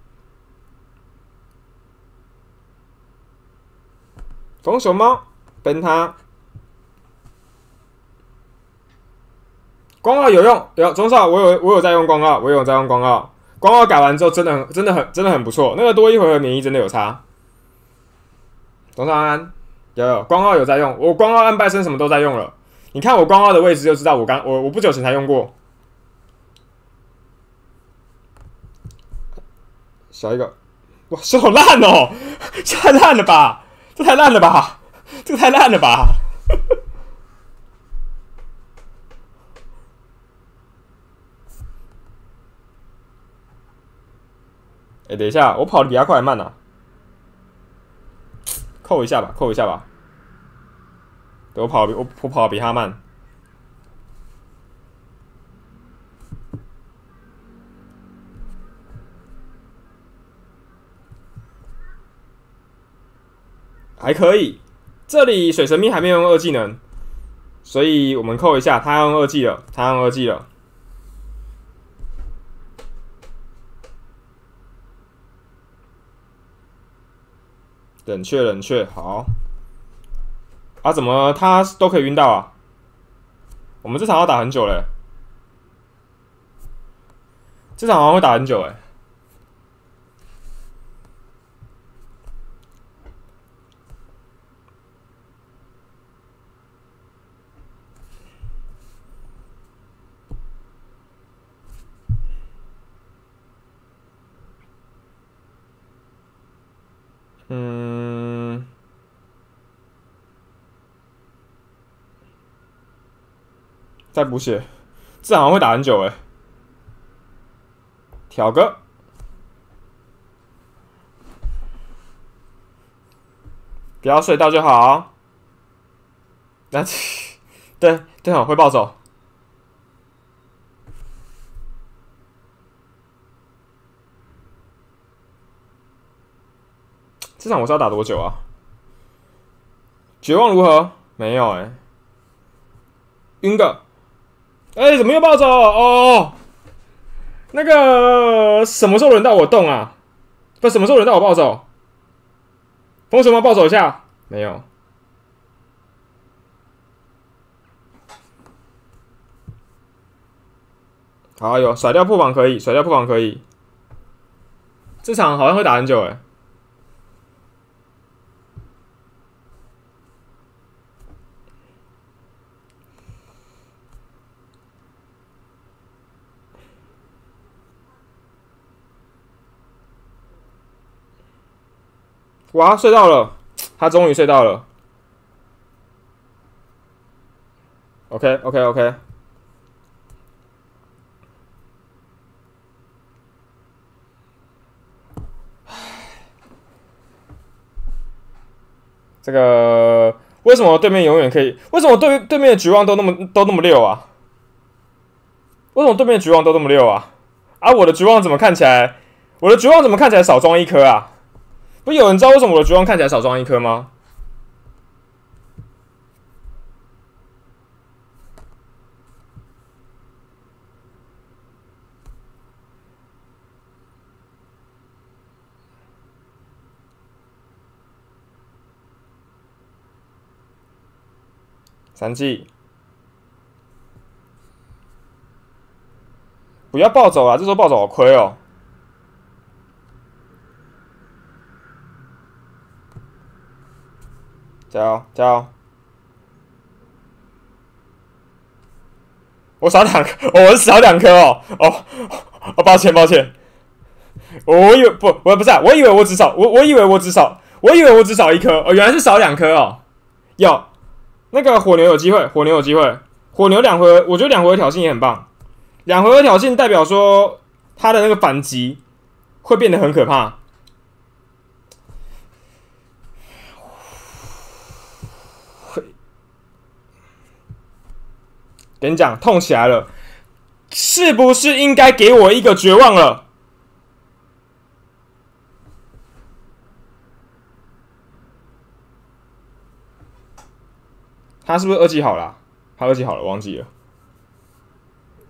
[SPEAKER 2] 风熊猫跟他。光二有用，有中少，我有我有在用光二，我有在用光二。光二改完之后，真的很真的很真的很不错。那个多一回合免疫真的有差。钟少安安，有有光二有在用，我光二按拜生什么都在用了。你看我光二的位置就知道，我刚我我不久前才用过。小一个，哇，手好烂哦，太烂了吧，这太烂了吧，这太烂了吧。哎，等一下，我跑的比他快还慢呢？扣一下吧，扣一下吧。我跑比我我跑比他慢，还可以。这里水神秘还没有用二技能，所以我们扣一下，他用二技了，他用二技了。冷却，冷却，好。啊，怎么他都可以晕到啊？我们这场要打很久嘞，这场好像会打很久哎。嗯，再补血，这好像会打很久哎。挑个，不要睡到就好。那 对对哦，会暴走。这场我是要打多久啊？绝望如何？没有哎，晕个，哎，怎么又暴走？哦，那个什么时候轮到我动啊？不，什么时候轮到我暴走？风什么暴走一下？没有。好，有甩掉破防可以，甩掉破防可以。这场好像会打很久哎。哇，睡到了，他终于睡到了。OK，OK，OK。这个为什么对面永远可以？为什么对对面的绝望都那么都那么溜啊？为什么对面的绝望都那么溜啊？啊，我的绝望怎么看起来？我的绝望怎么看起来少装一颗啊？不有人知道为什么我的绝望看起来少装一颗吗？三 G，不要暴走啊！这时候暴走好亏哦。加油加油！我少两颗，我是少两颗哦哦哦，抱歉抱歉。我以为不，我不是，我以为我只少我我以为我只少我以为我只少一颗哦，原来是少两颗哦，有。那个火牛有机会，火牛有机会，火牛两回合，我觉得两回合挑衅也很棒。两回合挑衅代表说他的那个反击会变得很可怕。跟你讲，痛起来了，是不是应该给我一个绝望了？他是不是二级好了？他二级好了，忘记了。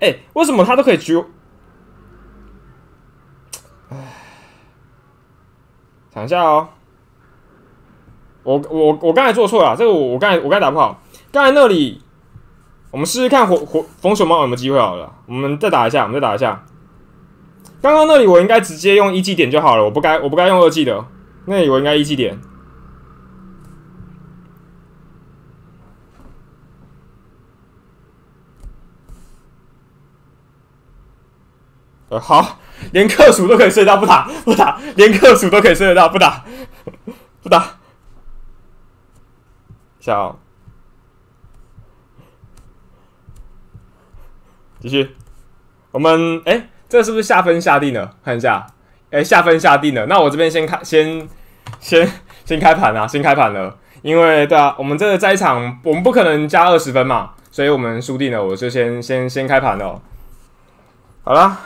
[SPEAKER 2] 哎，为什么他都可以绝？哎，想一下哦。我我我刚才做错了，这个我我刚才我刚才打不好。刚才那里，我们试试看火火风熊猫有没有机会好了。我们再打一下，我们再打一下。刚刚那里我应该直接用一技点就好了，我不该我不该用二技的。那里我应该一技点。呃，好，连克数都可以睡到，不打不打，连克数都可以睡得到，不打不打。小，继续，我们哎，这是不是下分下定了？看一下，哎，下分下定了。那我这边先开，先先先开盘啊，先开盘了。因为对啊，我们这个在场，我们不可能加二十分嘛，所以我们输定了。我就先先先开盘了。好了。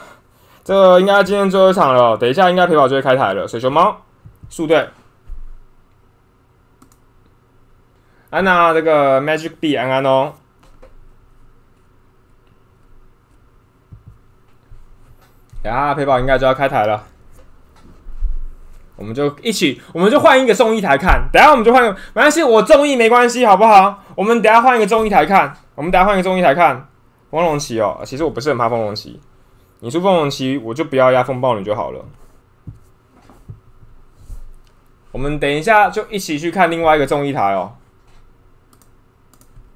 [SPEAKER 2] 这个应该今天最后一场了，等一下应该陪跑就会开台了。水熊猫，速队，安娜这个 Magic B 安安哦，呀，陪宝应该就要开台了，我们就一起，我们就换一个综艺台看，等下我们就换个，没关系，我综艺没关系，好不好？我们等下换一个综艺台看，我们等下换一个综艺台看，风龙旗哦，其实我不是很怕风龙旗。你出风龙旗，我就不要压风暴女就好了。我们等一下就一起去看另外一个综艺台哦。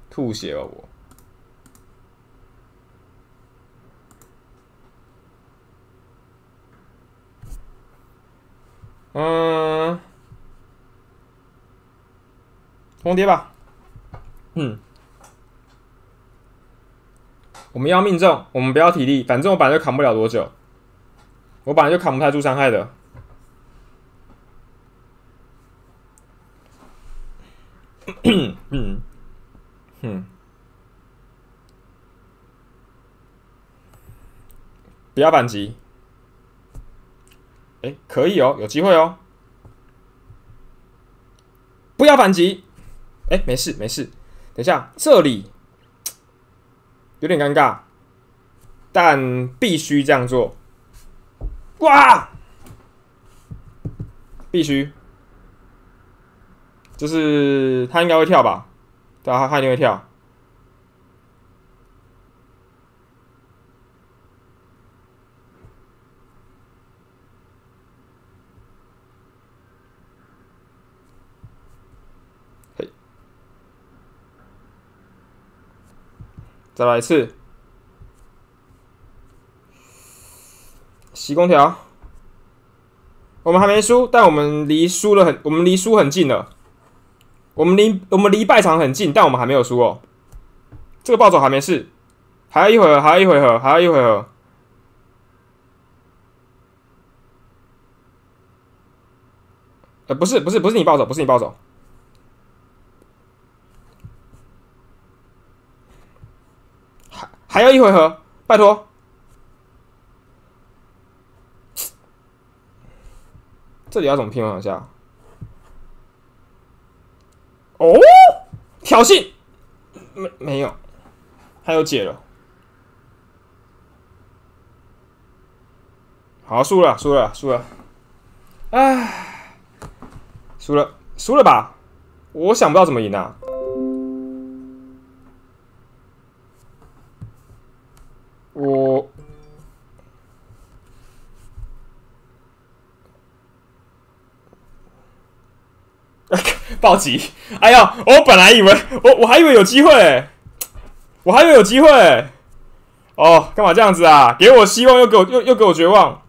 [SPEAKER 2] 吐血了我。嗯，疯跌吧。嗯。我们要命中，我们不要体力，反正我本来就扛不了多久。我本来就扛不太住伤害的。嗯，嗯，不要反击。哎，可以哦，有机会哦。不要反击。哎，没事没事。等下，这里有点尴尬，但必须这样做。哇！必须，就是他应该会跳吧？对啊，他一定会跳。嘿，再来一次。洗空调，我们还没输，但我们离输了很，我们离输很近了。我们离我们离败场很近，但我们还没有输哦。这个暴走还没事，还要一回合，还要一回合，还要一回合。呃，不是不是不是你暴走，不是你暴走，还还要一回合，拜托。这里要怎么拼往下？哦，挑衅，没没有，还有解了，好输了，输了，输了，唉，输了，输了吧？我想不到怎么赢啊！我。暴击！哎呀，我本来以为我我还以为有机会，我还以为有机会。哦，干嘛这样子啊？给我希望又给我又又给我绝望，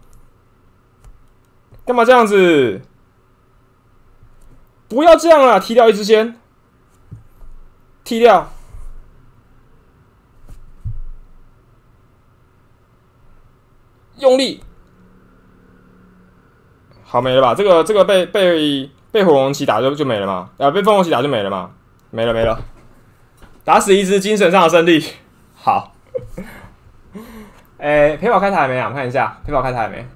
[SPEAKER 2] 干嘛这样子？不要这样啊！踢掉一只先，踢掉，用力，好没了吧？这个这个被被。被火龙骑打就就没了嘛？啊，被凤凰骑打就没了嘛？没了没了，打死一只精神上的胜利。好，哎，陪跑开台没啊？我看一下，陪跑开台没？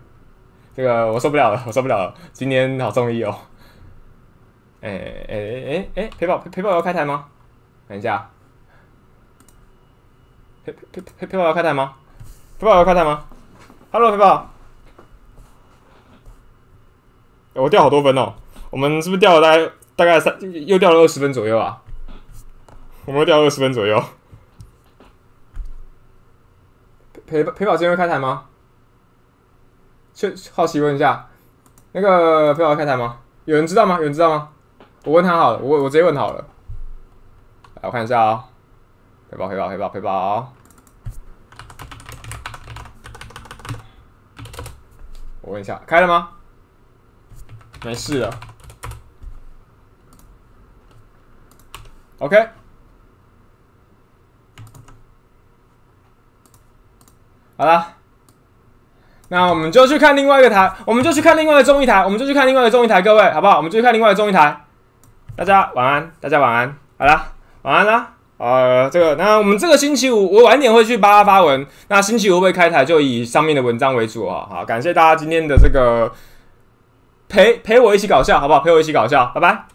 [SPEAKER 2] 这个我受不了了，我受不了了。今天好中意哦。哎哎哎哎，陪跑陪陪跑要开台吗？等一下，陪陪陪陪跑要开台吗？陪跑要开台吗？Hello，陪跑，我掉好多分哦。我们是不是掉了大概大概三又掉了二十分左右啊？我们掉二十分左右。陪陪跑今天会开台吗？去好奇问一下，那个陪跑开台吗？有人知道吗？有人知道吗？我问他好了，我我直接问好了。来，我看一下啊，陪跑陪跑陪跑陪跑，我问一下，开了吗？没事了。OK，好了，那我们就去看另外一个台，我们就去看另外一个综艺台，我们就去看另外一个综艺台，各位好不好？我们就去看另外一个综艺台。大家晚安，大家晚安，好了，晚安啦。呃，这个，那我们这个星期五我晚点会去巴拉发文，那星期五会开台就以上面的文章为主啊。好，感谢大家今天的这个陪陪我一起搞笑，好不好？陪我一起搞笑，拜拜。